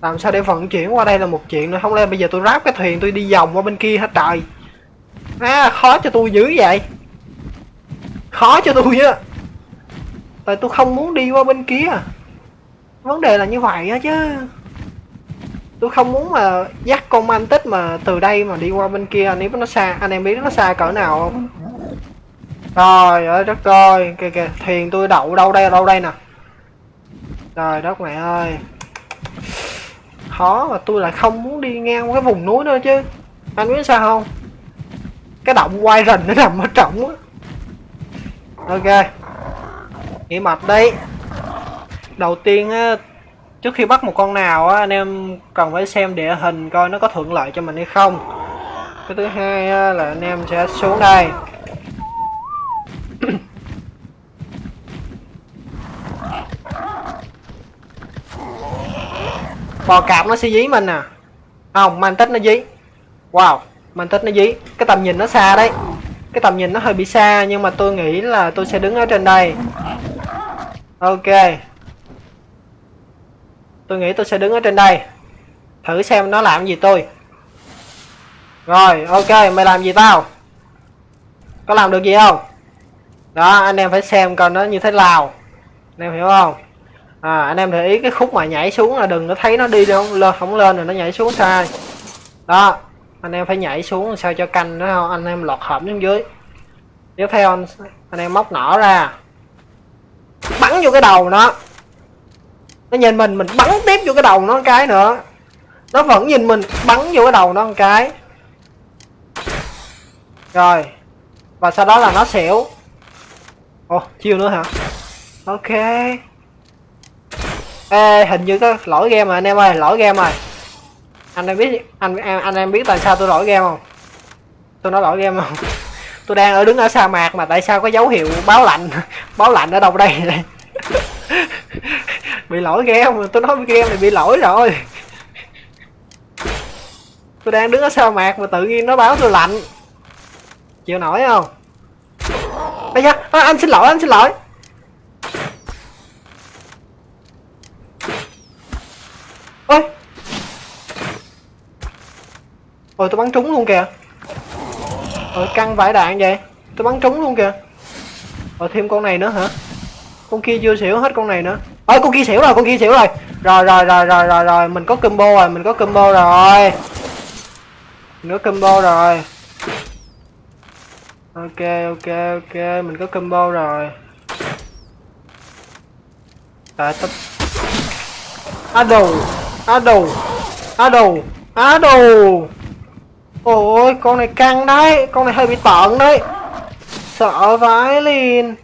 Làm sao để vận chuyển qua đây là một chuyện nữa không lẽ bây giờ tôi ráp cái thuyền tôi đi vòng qua bên kia hết trời. À khó cho tôi dữ vậy. Khó cho tôi á. Tại tôi không muốn đi qua bên kia. Vấn đề là như vậy á chứ tôi không muốn mà dắt con anh tích mà từ đây mà đi qua bên kia. Anh biết nó xa, anh em biết nó xa cỡ nào không? Rồi ơi, đất ơi. Kìa kìa. Thuyền tôi đậu đâu đây đâu đây nè. Trời đất mẹ ơi. Khó mà tôi lại không muốn đi ngang cái vùng núi nữa chứ. Anh biết sao không? Cái động quay rình nó nằm ở trọng á. Ok. Nghỉ mệt đi. Đầu tiên á trước khi bắt một con nào á anh em cần phải xem địa hình coi nó có thuận lợi cho mình hay không. Cái thứ hai á, là anh em sẽ xuống đây. Bò cạp nó sẽ dí mình à. Không man tích nó dí. Wow man tích nó dí. Cái tầm nhìn nó xa đấy. Cái tầm nhìn nó hơi bị xa nhưng mà tôi nghĩ là tôi sẽ đứng ở trên đây. Ok tôi nghĩ tôi sẽ đứng ở trên đây. Thử xem nó làm gì tôi. Rồi ok mày làm gì tao? Có làm được gì không? Đó anh em phải xem coi nó như thế nào. Anh em hiểu không? À anh em để ý cái khúc mà nhảy xuống là đừng có thấy nó đi đâu lên không lên rồi nó nhảy xuống sai đó anh em phải nhảy xuống sao cho canh nó không anh em lọt hõm xuống dưới. Tiếp theo anh, anh em móc nỏ ra. Bắn vô cái đầu nó nó nhìn mình mình bắn tiếp vô cái đầu nó một cái nữa. Nó vẫn nhìn mình, bắn vô cái đầu nó một cái. Rồi. Và sau đó là nó xỉu. Ồ, chiêu nữa hả? Ok. Ê, hình như có lỗi game mà anh em ơi, lỗi game rồi. Anh em biết, anh, em anh em biết tại sao tôi lỗi game không? Tôi nói lỗi game không? Tôi đang ở đứng ở sa mạc mà tại sao có dấu hiệu báo lạnh? Báo lạnh ở đâu đây? bị lỗi game mà tôi nói game này bị lỗi rồi. Tôi đang đứng ở sa mạc mà tự nhiên nó báo tôi lạnh. Chịu nổi không? Bây giờ à, anh xin lỗi anh xin lỗi. Ôi. Ôi tôi bắn trúng luôn kìa. Ôi căng vải đạn vậy. Tôi bắn trúng luôn kìa. Rồi thêm con này nữa hả? Con kia chưa xỉu hết con này nữa ơi con kia xỉu rồi, con kia xỉu rồi. Rồi rồi rồi rồi rồi rồi, mình có combo rồi, mình có combo rồi. Mình có combo rồi. Ok ok ok, mình có combo rồi. Tại tao á đồ á đồ á đồ á đồ. Ôi, con này căng đấy, con này hơi bị tợn đấy. Sợ vãi liền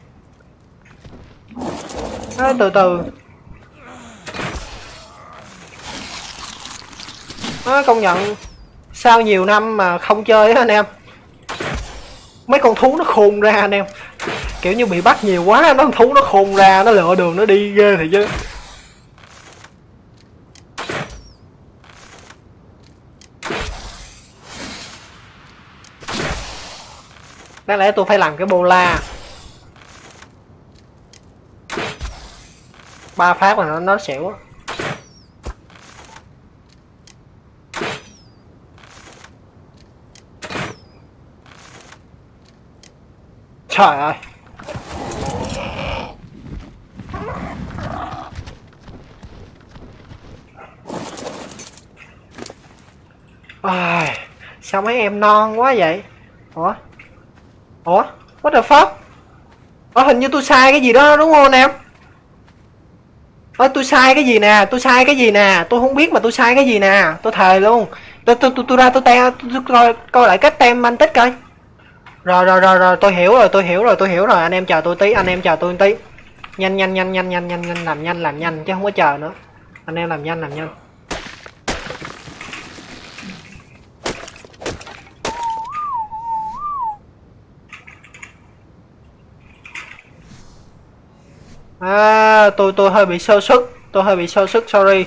à, từ từ. À, công nhận sau nhiều năm mà không chơi á anh em mấy con thú nó khôn ra anh em. Kiểu như bị bắt nhiều quá nó thú nó khôn ra nó lựa đường nó đi ghê thì chứ. Đáng lẽ tôi phải làm cái bô ba phát mà nó nó xỉu á. Trời ơi. À, sao mấy em non quá vậy? Ủa? Ủa? What the fuck? Ủa hình như tôi sai cái gì đó đúng không em? Ơ tôi sai cái gì nè? Tôi sai cái gì nè? Tôi không biết mà tôi sai cái gì nè. Tôi thề luôn. Tôi tôi tôi, tôi ra tôi te tôi, coi coi lại cách tem anh tích coi. Rồi rồi rồi rồi tôi hiểu rồi tôi hiểu rồi tôi hiểu rồi. Anh em chờ tôi tí anh em chờ tôi tí. Nhanh nhanh nhanh nhanh nhanh nhanh nhanh làm nhanh làm nhanh chứ không có chờ nữa. Anh em làm nhanh làm nhanh. À, tôi tôi hơi bị sơ suất. Tôi hơi bị sơ suất sorry.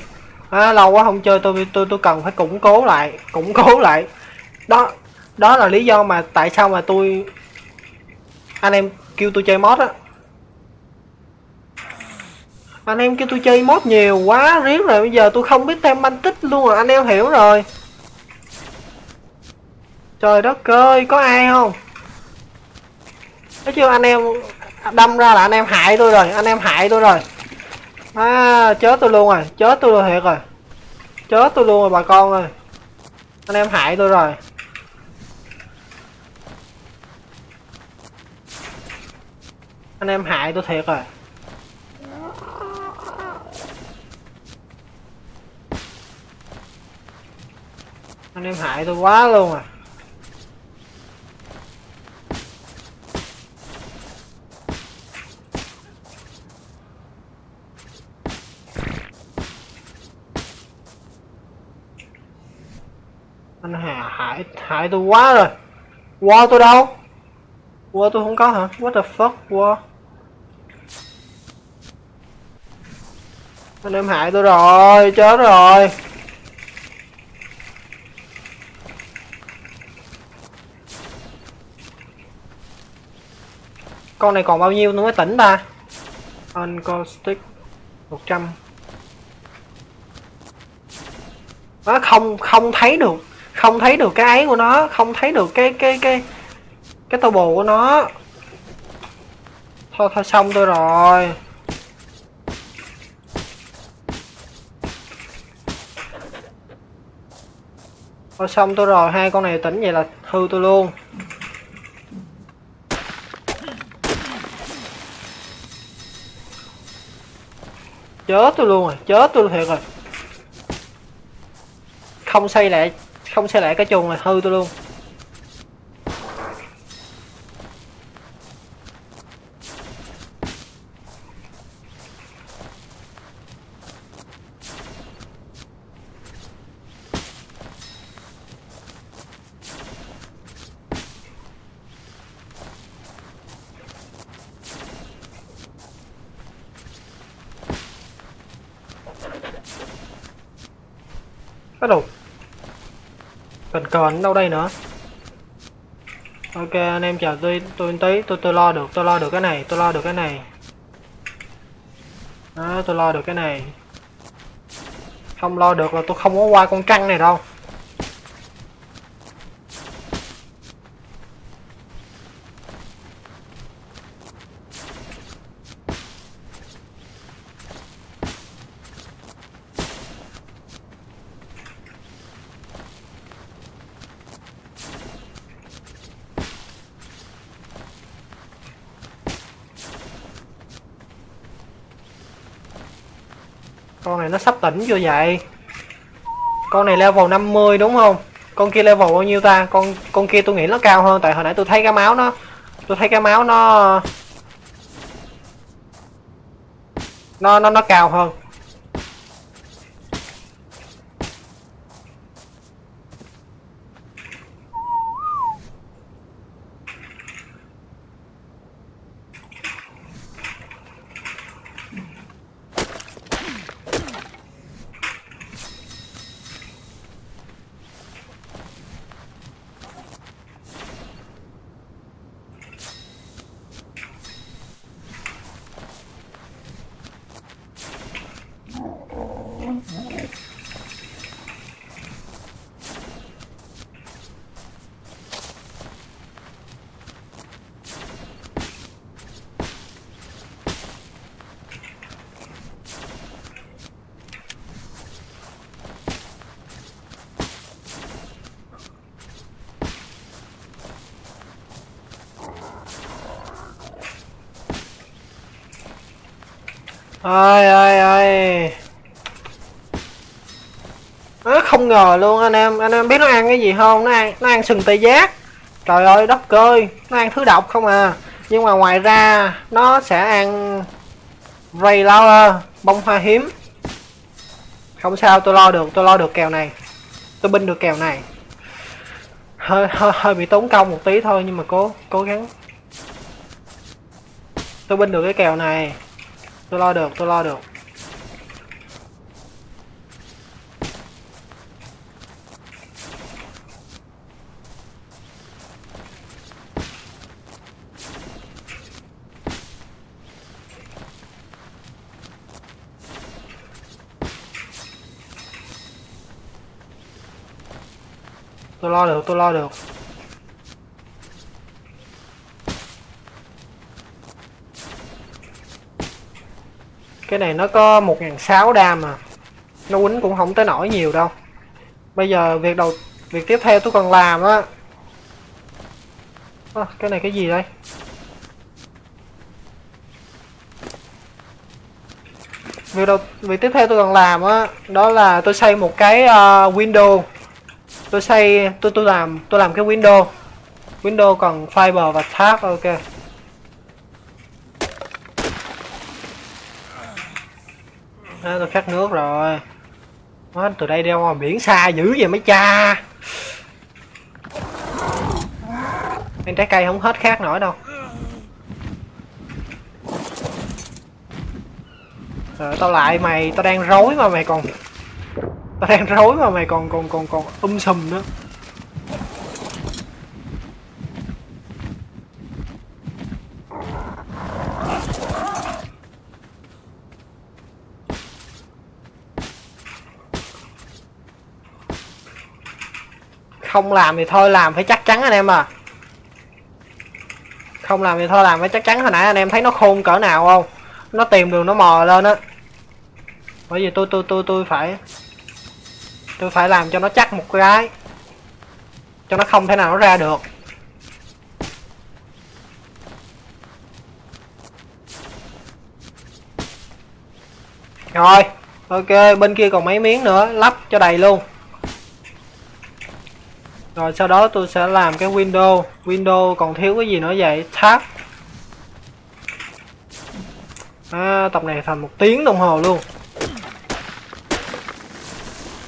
À, lâu quá không chơi tôi tôi tôi cần phải củng cố lại củng cố lại. Đó đó là lý do mà tại sao mà tôi anh em kêu tôi chơi mod á. Anh em kêu tôi chơi mod nhiều quá riết rồi. Bây giờ tôi không biết thêm banh tích luôn rồi anh em hiểu rồi. Trời đất ơi có ai không? Thấy chưa anh em đâm ra là anh em hại tôi rồi, anh em hại tôi rồi. À chết tôi luôn rồi, chết tôi luôn thiệt rồi. Chết tôi luôn rồi bà con ơi. Anh em hại tôi rồi. Anh em hại tôi thiệt rồi. Anh em hại tôi quá luôn à. Anh hà hại hại tôi quá rồi. Qua tôi đâu? Qua tôi không có hả? What the fuck, qua? Anh em hại tôi rồi, chết rồi. Con này còn bao nhiêu nó mới tỉnh ta? Uncaustic 100 nó không không thấy được không thấy được cái ấy của nó, không thấy được cái cái cái cái tô bồ của nó. Thôi thôi, xong tôi rồi. Thôi, xong tôi rồi. Hai con này tỉnh vậy là hư tôi luôn. Chết tôi luôn rồi, chết tôi thiệt rồi. Không xây lại không xe lại cái chuồng này hư tôi luôn bắt đầu còn còn đâu đây nữa. Ok, anh em chờ tôi tôi tí tôi tôi lo được, tôi lo được cái này, tôi lo được cái này. Đó, tôi lo được cái này. Không lo được là tôi không có qua con trăng này đâu con này nó sắp tỉnh chưa vậy? Con này level 50 đúng không? Con kia level bao nhiêu ta? Con con kia tôi nghĩ nó cao hơn, tại hồi nãy tôi thấy cái máu nó, tôi thấy cái máu nó nó nó nó cao hơn. Ơi ơi ơi nó không ngờ luôn, anh em anh em biết nó ăn cái gì không? Nó ăn nó ăn sừng tê giác. Trời ơi, đất cơi nó ăn thứ độc không à. Nhưng mà ngoài ra, nó sẽ ăn ray flower bông hoa hiếm. Không sao, tôi lo được, tôi lo được kèo này. Tôi binh được kèo này. Hơi hơi hơi bị tốn công một tí thôi, nhưng mà cố cố gắng. Tôi binh được cái kèo này tôi lo được tôi lo được. Tôi lo được tôi lo được. Cái này nó có một ngàn sáu đam mà. Nó quýnh cũng không tới nổi nhiều đâu. Bây giờ việc đầu việc tiếp theo tôi cần làm á. À, cái này cái gì đây? Việc đầu việc tiếp theo tôi cần làm á đó là tôi xây một cái uh, window. Tôi xây tôi tôi làm tôi làm cái window. Window còn fiber và tab ok. À, tôi khát nước rồi. Đó, từ đây đeo ngoài biển xa dữ vậy mấy cha. Ăn trái cây không hết khát nổi đâu. Rồi tao lại mày tao đang rối mà mày còn tao đang rối mà mày còn còn còn còn um sùm nữa. Không làm thì thôi, làm phải chắc chắn anh em à. Không làm thì thôi, làm phải chắc chắn. Hồi nãy anh em thấy nó khôn cỡ nào không? Nó tìm đường nó mò lên á. Bởi vì tôi tôi tôi tôi phải tôi phải làm cho nó chắc một cái. Cho nó không thể nào nó ra được. Rồi, ok, bên kia còn mấy miếng nữa, lắp cho đầy luôn rồi sau đó tôi sẽ làm cái window. Window còn thiếu cái gì nữa vậy? Tab. À, tập này thành một tiếng đồng hồ luôn.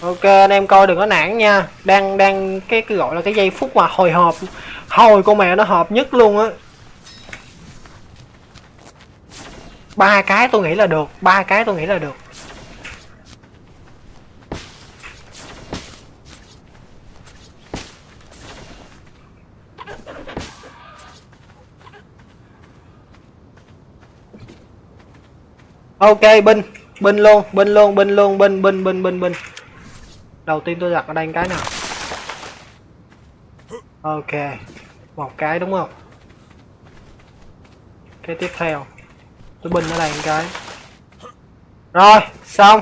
Ok anh em coi đừng có nản nha. Đang đang cái, cái gọi là cái giây phút mà hồi hộp. Hồi con mẹ nó hợp nhất luôn á. Ba cái tôi nghĩ là được ba cái tôi nghĩ là được. Ok, binh. Binh luôn binh luôn binh luôn, binh binh binh binh binh. Đầu tiên tôi đặt ở đây cái nào. Ok. Một cái đúng không? Cái tiếp theo. Tôi binh ở đây một cái. Rồi, xong.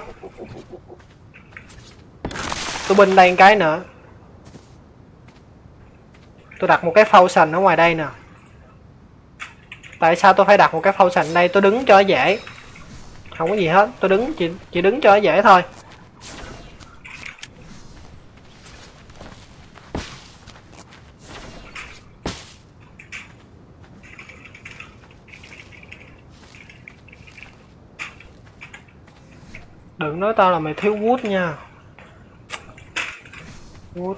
Tôi binh đây một cái nữa. Tôi đặt một cái phao sành ở ngoài đây nè. Tại sao tôi phải đặt một cái phao sành đây? Tôi đứng cho dễ không có gì hết, tôi đứng, chỉ chỉ đứng cho dễ thôi. Đừng nói tao là mày thiếu wood nha. Wood.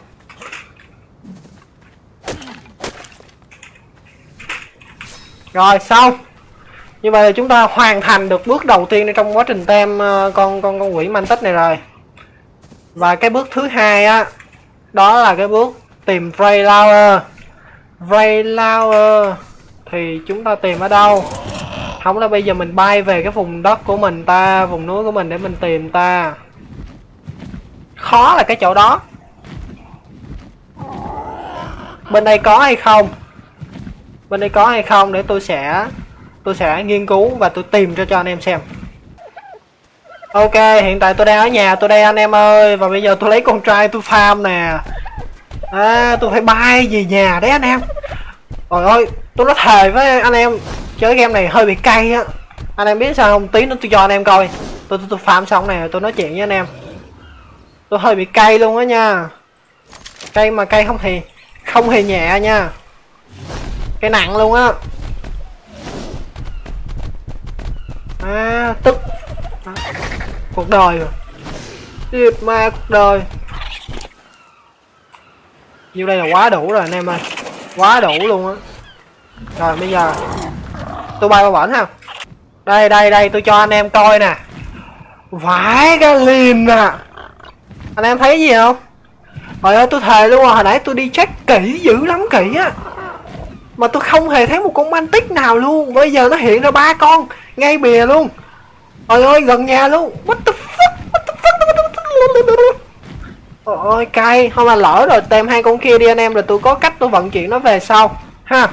Rồi, xong như vậy là chúng ta hoàn thành được bước đầu tiên trong quá trình tem ờ, con con con quỷ man tích này rồi. Và cái bước thứ hai á, đó là cái bước tìm Ray Lauer Ray Lauer thì chúng ta tìm ở đâu? Không là bây giờ mình bay về cái vùng đất của mình ta, vùng núi của mình để mình tìm ta? Khó là cái chỗ đó. Bên đây có hay không? Bên đây có hay không? Để tôi sẽ tôi sẽ nghiên cứu và tôi tìm cho cho anh em xem. Ok hiện tại tôi đang ở nhà tôi đây anh em ơi. Và bây giờ tôi lấy con trai tôi farm nè. À tôi phải bay về nhà đấy anh em. Trời ơi tôi nói thề với anh em chơi game này hơi bị cay á. Anh em biết sao không? Tí nữa tôi cho anh em coi. Tôi tôi, tôi farm xong này tôi nói chuyện với anh em. Tôi hơi bị cay luôn á nha. Cay mà cay không hề không hề nhẹ nha. Cái nặng luôn á. À tức. À, cuộc đời rồi. Điệp ma cuộc đời. Nhiêu đây là quá đủ rồi anh em ơi. Quá đủ luôn á. Rồi bây giờ Tôi bay qua bển ha. Đây đây đây tôi cho anh em coi nè. Vãi cái liền nè. Anh em thấy gì không? Trời ơi tôi thề luôn rồi hồi nãy tôi đi check kỹ dữ lắm kỹ á Mà tôi không hề thấy một con mantic nào luôn. Bây giờ nó hiện ra ba con. Ngay bìa luôn. Trời ơi, gần nhà luôn. What the fuck? What the fuck? Trời ơi, cay. Không là lỡ rồi tem hai con kia đi anh em, Rồi tôi có cách tôi vận chuyển nó về sau. Ha.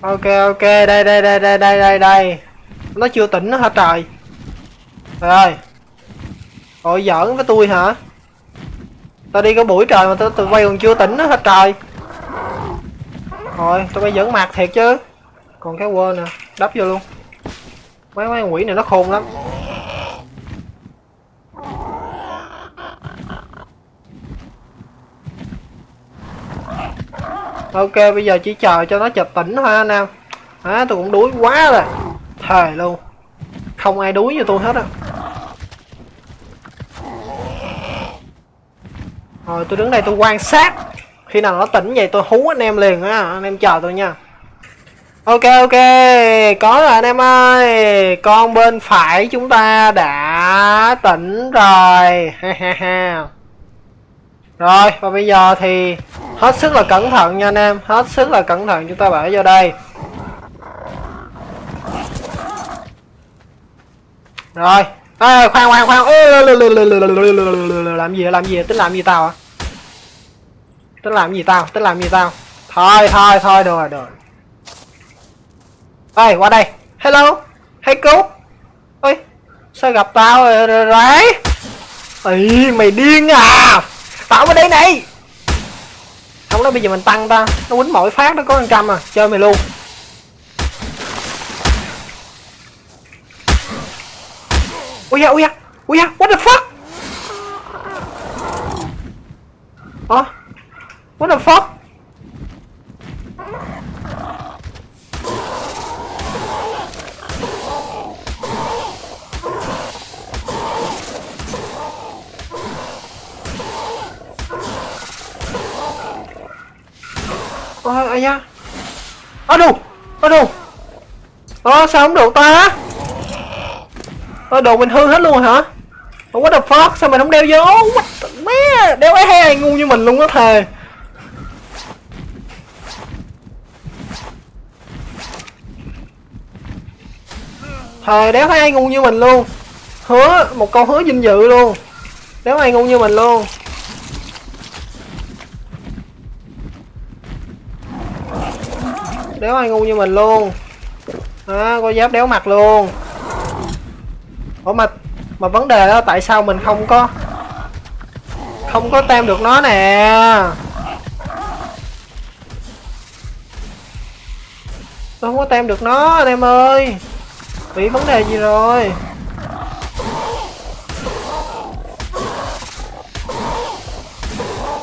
Ok ok. Đây đây đây đây đây đây đây. Nó chưa tỉnh nữa hả trời? Trời ơi. Ôi, giỡn với tôi hả? Tao đi có buổi trời mà tao tự quay còn chưa tỉnh nữa hết trời? Rồi tôi phải giỡn mặt thiệt chứ. Còn cái quên nè Đắp vô luôn. Mấy mấy quỷ này nó khôn lắm. Ok bây giờ chỉ chờ cho nó chợt tỉnh thôi anh em. À, tôi cũng đuối quá rồi. Thề luôn. Không ai đuối như tôi hết á. Rồi tôi đứng đây tôi quan sát. Khi nào nó tỉnh vậy tôi hú anh em liền á. Anh em chờ tôi nha ok ok có rồi anh em ơi con bên phải chúng ta đã tỉnh rồi ha ha ha rồi và bây giờ thì hết sức là cẩn thận nha anh em hết sức là cẩn thận chúng ta bẻ vô đây rồi à, khoan khoan khoan làm gì làm gì tính làm gì tao à tính làm gì tao tính làm gì tao thôi thôi thôi được rồi được rồi ơi qua đây. Hello. Hey cứu ơi sao gặp tao rồi đấy mày điên à. Tao ở đây này. Không đó bây giờ mình tăng ta? Nó quýnh mỗi phát nó có một trăm à. Chơi mày luôn. Ui da ui da ui da, what the fuck? Hả? What the fuck? Ôi, ai da Ơ đâu Ơ đâu Ơ sao không đủ ta? Ơ đồ mình hư hết luôn hả? Không có the fuck? Sao mình không đeo vô? What the má Đeo ấy hay ngu như mình luôn á thề. Thề đéo thấy ai ngu như mình luôn. Hứa Một câu hứa vinh dự luôn. Đéo ai ngu như mình luôn. Đéo ai ngu như mình luôn. À, có giáp đéo mặt luôn. Ủa mà mà vấn đề đó tại sao mình không có không có tem được nó nè? Tôi không có tem được nó anh em ơi. Bị vấn đề gì rồi?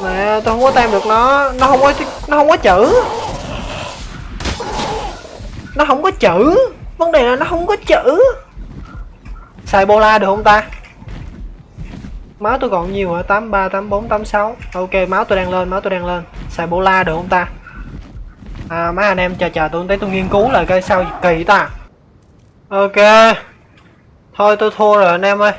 Nè tôi không có tem được nó. Nó không có nó không có chữ nó không có chữ. Vấn đề là nó không có chữ. Xài bola được không ta? Máu tôi còn nhiều hả? Tám ba, tám bốn, tám sáu. Ok, máu tôi đang lên, máu tôi đang lên. Xài bola được không ta? À mấy anh em chờ chờ tôi thấy tôi nghiên cứu lại coi sao kỳ ta. Ok. Thôi, tôi thua rồi anh em ơi.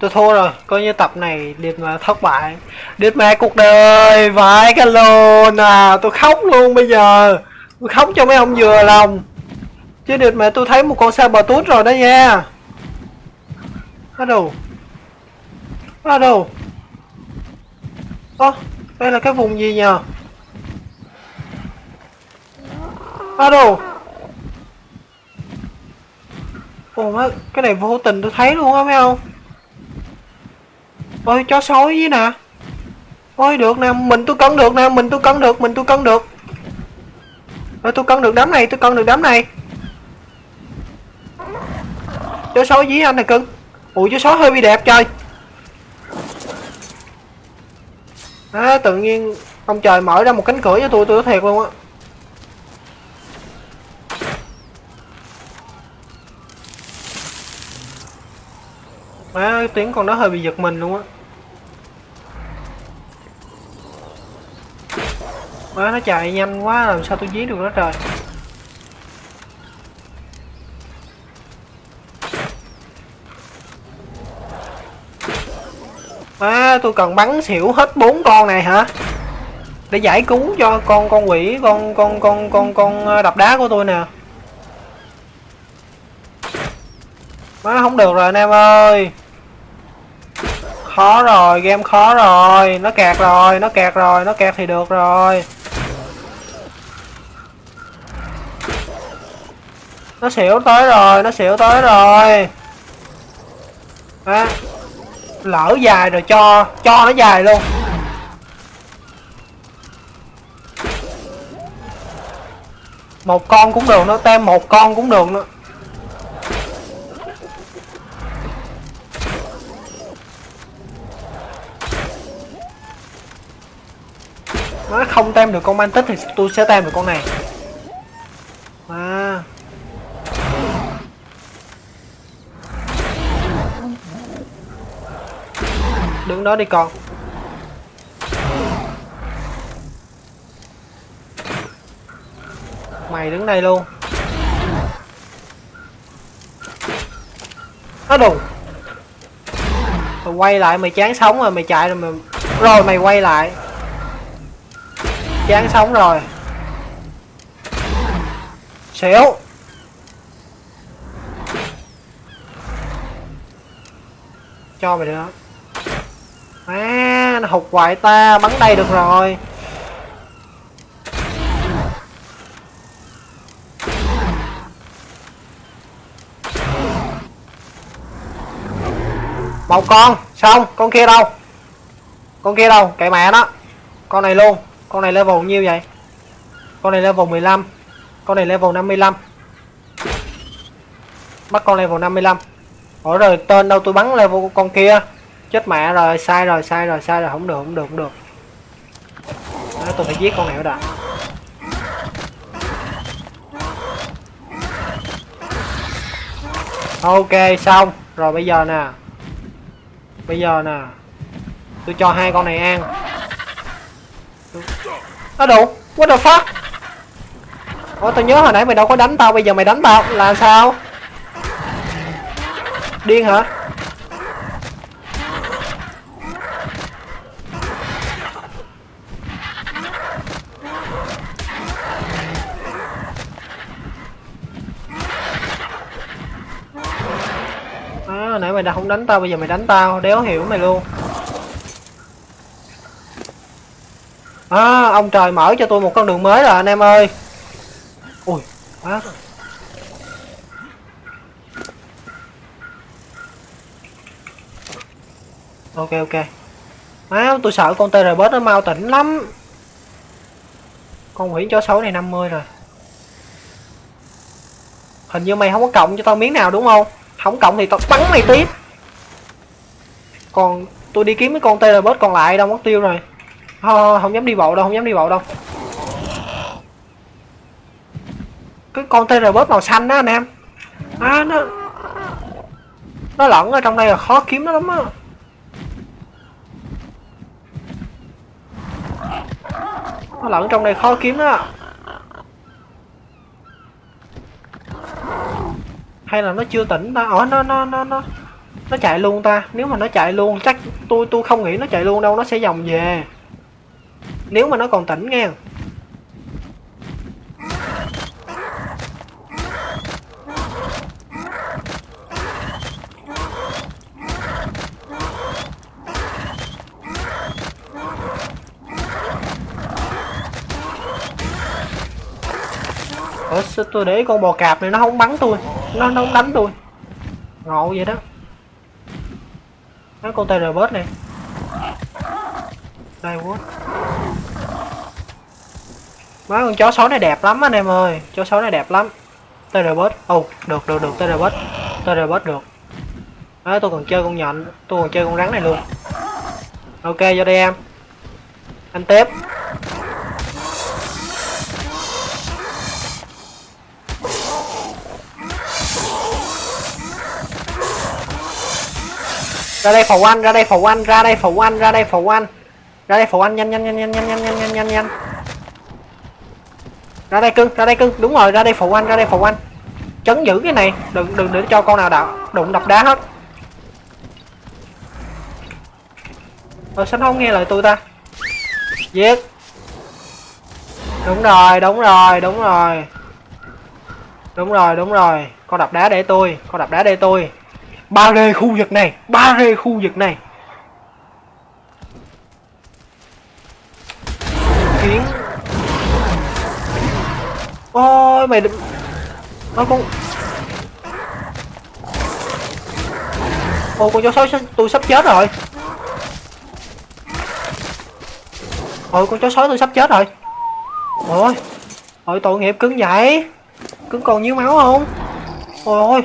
Tôi thua rồi. Coi như tập này điệp mà thất bại. Điệp mẹ cuộc đời. Vãi cái lồn à tôi khóc luôn bây giờ tôi khóc cho mấy ông vừa lòng. Chứ được mà tôi thấy một con sao bò tút rồi đó nha. Bắt đầu. Bắt đầu. Ơ, đây là cái vùng gì nhờ? Bắt đầu. Ồ, má, cái này vô tình tôi thấy luôn á mấy ông? ôi, chó sói với nè. Ôi, được nè, mình tôi cân được nè, mình tôi cân được, mình tôi cân được. Rồi tôi cân được đám này, tôi cân được đám này. Chó số dí anh này cưng. Ui chó số hơi bị đẹp trời. À, tự nhiên ông trời mở ra một cánh cửa cho tôi tôi thiệt luôn á. Má tiếng con đó hơi bị giật mình luôn á. Má nó chạy nhanh quá làm sao tôi giết được nó trời? Má tôi cần bắn xỉu hết bốn con này hả? Để giải cứu cho con con quỷ con con con con con ờ, đập đá của tôi nè. Má không được rồi anh em ơi. Khó rồi, game khó rồi. Nó kẹt rồi, nó kẹt rồi, nó kẹt thì được rồi. Nó xỉu tới rồi, nó xỉu tới rồi. À, Lỡ dài rồi cho, cho nó dài luôn. Một con cũng được nó tem một con cũng được nữa. Nó không tem được con mantis thì tôi sẽ tem được con này. À đứng đó đi con. Mày đứng đây luôn. Nó đùng. Mày quay lại, mày chán sống rồi, mày chạy rồi, mày rồi, mày quay lại. Chán sống rồi. Xỉu. Cho mày nữa à nó hụt hoài ta, bắn đây được rồi. Một con, xong, con kia đâu? Con kia đâu? Kệ mẹ nó. Con này luôn, con này level nhiêu vậy? Con này level 15 con này level 55 bắt con level 55 Ủa rồi tên đâu tôi bắn level con kia? Chết mẹ rồi sai rồi sai rồi sai rồi. Không được không được không được. Đó, tôi phải giết con này đã Ok xong. Rồi bây giờ nè. Bây giờ nè. Tôi cho hai con này ăn. Nó đủ. What the fuck? Ủa tao nhớ hồi nãy mày đâu có đánh tao. Bây giờ mày đánh tao. Là sao? Điên hả? Đánh tao bây giờ mày đánh tao đéo hiểu mày luôn. À, ông trời mở cho tôi một con đường mới rồi anh em ơi. Ui quá ok ok. Má tôi sợ con tr bớt nó mau tỉnh lắm. Con quỷ chó xấu này 50 rồi. Hình như mày không có cộng cho tao miếng nào đúng không? Không cộng thì tao bắn mày tiếp còn tôi đi kiếm cái con tr bớt còn lại đâu mất tiêu rồi. Ho không dám đi bộ đâu, không dám đi bộ đâu. Cái con TR bớt màu xanh đó anh em. À nó Nó lẫn ở trong đây là khó kiếm nó lắm á. Nó lẫn trong đây khó kiếm đó Hay là nó chưa tỉnh ta? Ở nó nó nó nó. Nó chạy luôn ta. Nếu mà nó chạy luôn chắc tôi tôi không nghĩ nó chạy luôn đâu Nó sẽ vòng về. Nếu mà nó còn tỉnh nghe. Ủa sao tôi để con bò cạp này nó không bắn tôi? Nó, nó không đánh tôi. Ngộ vậy đó. Nó con tay này. Đây what Má con chó sói này đẹp lắm anh em ơi. Chó sói này đẹp lắm. TR bớt Ồ oh, được được được TR bớt rồi bớt được. Đó tôi còn chơi con nhện tôi còn chơi con rắn này luôn. Ok vô đây em. Anh tiếp ra đây phẩu anh ra đây phẩu anh ra đây phẩu anh ra đây phẩu anh ra đây phẩu anh nhanh nhanh nhanh nhanh nhanh nhanh nhanh nhanh nhanh. Nhanh ra đây cưng, ra đây cưng. Đúng rồi, ra đây phẩu anh ra đây phẩu anh chấn giữ cái này, đừng đừng để cho con nào đạo đụng đập đá hết. Rồi sao nó không nghe lời tôi ta? Giết. Đúng rồi đúng rồi đúng rồi. Đúng rồi đúng rồi. Con đập đá để tôi, con đập đá để tôi ba rê khu vực này, ba rê khu vực này. Kiến. Ôi, mày đừng ôi con ôi, con chó sói tôi sắp chết rồi. Ôi, con chó sói tôi sắp chết rồi. Ôi ôi, tội nghiệp cứng vậy. Cứng còn nhiêu máu không? Ôi ôi.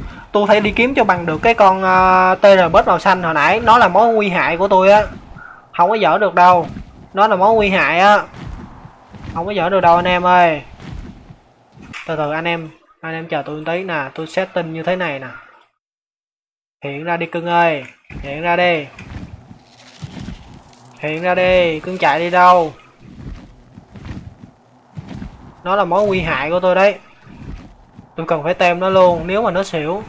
tôi phải đi kiếm cho bằng được cái con ờ, uh, tr bớt màu xanh hồi nãy. Nó là mối nguy hại của tôi á. Không có dở được đâu. Nó là mối nguy hại á. Không có dở được đâu anh em ơi. Từ từ anh em anh em chờ tôi tí nè. Tôi setting như thế này nè. Hiện ra đi cưng ơi. Hiện ra đi. Hiện ra đi. Cưng chạy đi đâu? Nó là mối nguy hại của tôi đấy tôi cần phải tem nó luôn nếu mà nó xỉu.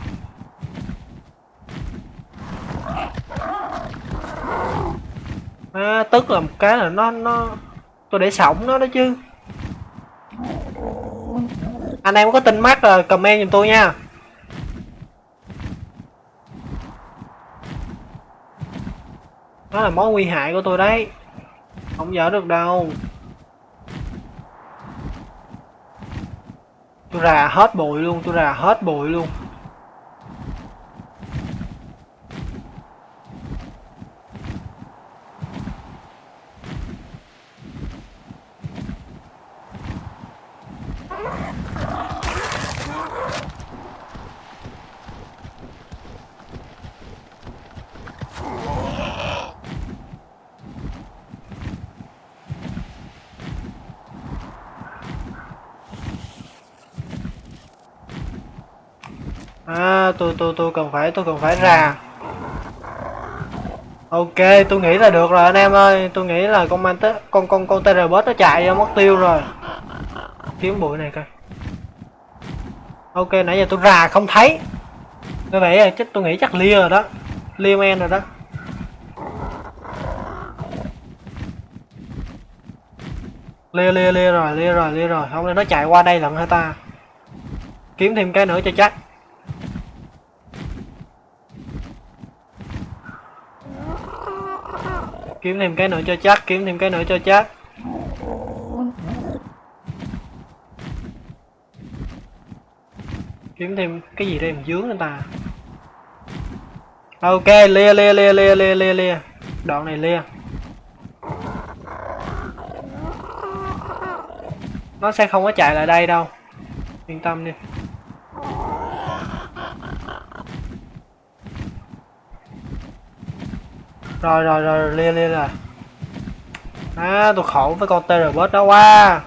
À, tức là một cái là nó nó tôi để sổng nó đó chứ. Anh em có tin mắt là comment giùm tôi nha. Đó là mối nguy hại của tôi đấy. Không dở được đâu. Tôi rà hết bụi luôn tôi rà hết bụi luôn. À tôi tôi tôi cần phải, tôi cần phải ra. Ok, tôi nghĩ là được rồi anh em ơi. Tôi nghĩ là con man con con con tr bớt nó chạy ra mất tiêu rồi. Kiếm bụi này coi. Ok, nãy giờ tôi ra không thấy. Như vậy à, chắc tôi nghĩ chắc lia rồi đó. Lia men rồi đó. Lia lia lia rồi lia rồi lia rồi. Không lẽ nó chạy qua đây lận hả ta? Kiếm thêm cái nữa cho chắc. Kiếm thêm cái nữa cho chắc, kiếm thêm cái nữa cho chắc. Kiếm thêm cái gì đây mà dướng lên ta à? ok lia lia lia lia lia lia lia đoạn này lia nó sẽ không có chạy lại đây đâu. Yên tâm đi. Rồi rồi rồi lia lia rồi à tôi khổ với con tr bớt đó quá.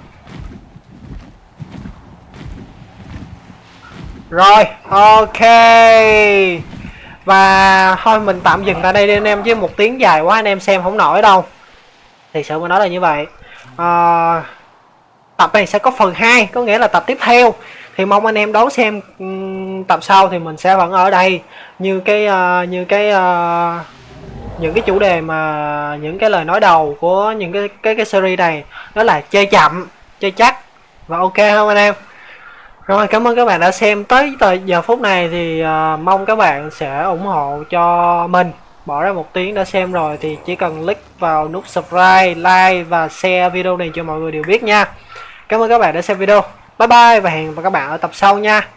Rồi ok. Và thôi mình tạm dừng tại đây đi anh em chứ một tiếng dài quá anh em xem không nổi đâu. Thì sự mà nói là như vậy. À, tập này sẽ có phần 2 có nghĩa là tập tiếp theo. Thì mong anh em đón xem tập sau thì mình sẽ vẫn ở đây. Như cái uh, như cái uh, những cái chủ đề mà những cái lời nói đầu của những cái cái cái series này đó là chơi chậm chơi chắc. Và ok không anh em? Rồi cảm ơn các bạn đã xem tới giờ phút này thì uh, mong các bạn sẽ ủng hộ cho mình. Bỏ ra một tiếng đã xem rồi thì chỉ cần click vào nút subscribe like và share video này cho mọi người đều biết nha. Cảm ơn các bạn đã xem video. Bye bye và hẹn gặp các bạn ở tập sau nha.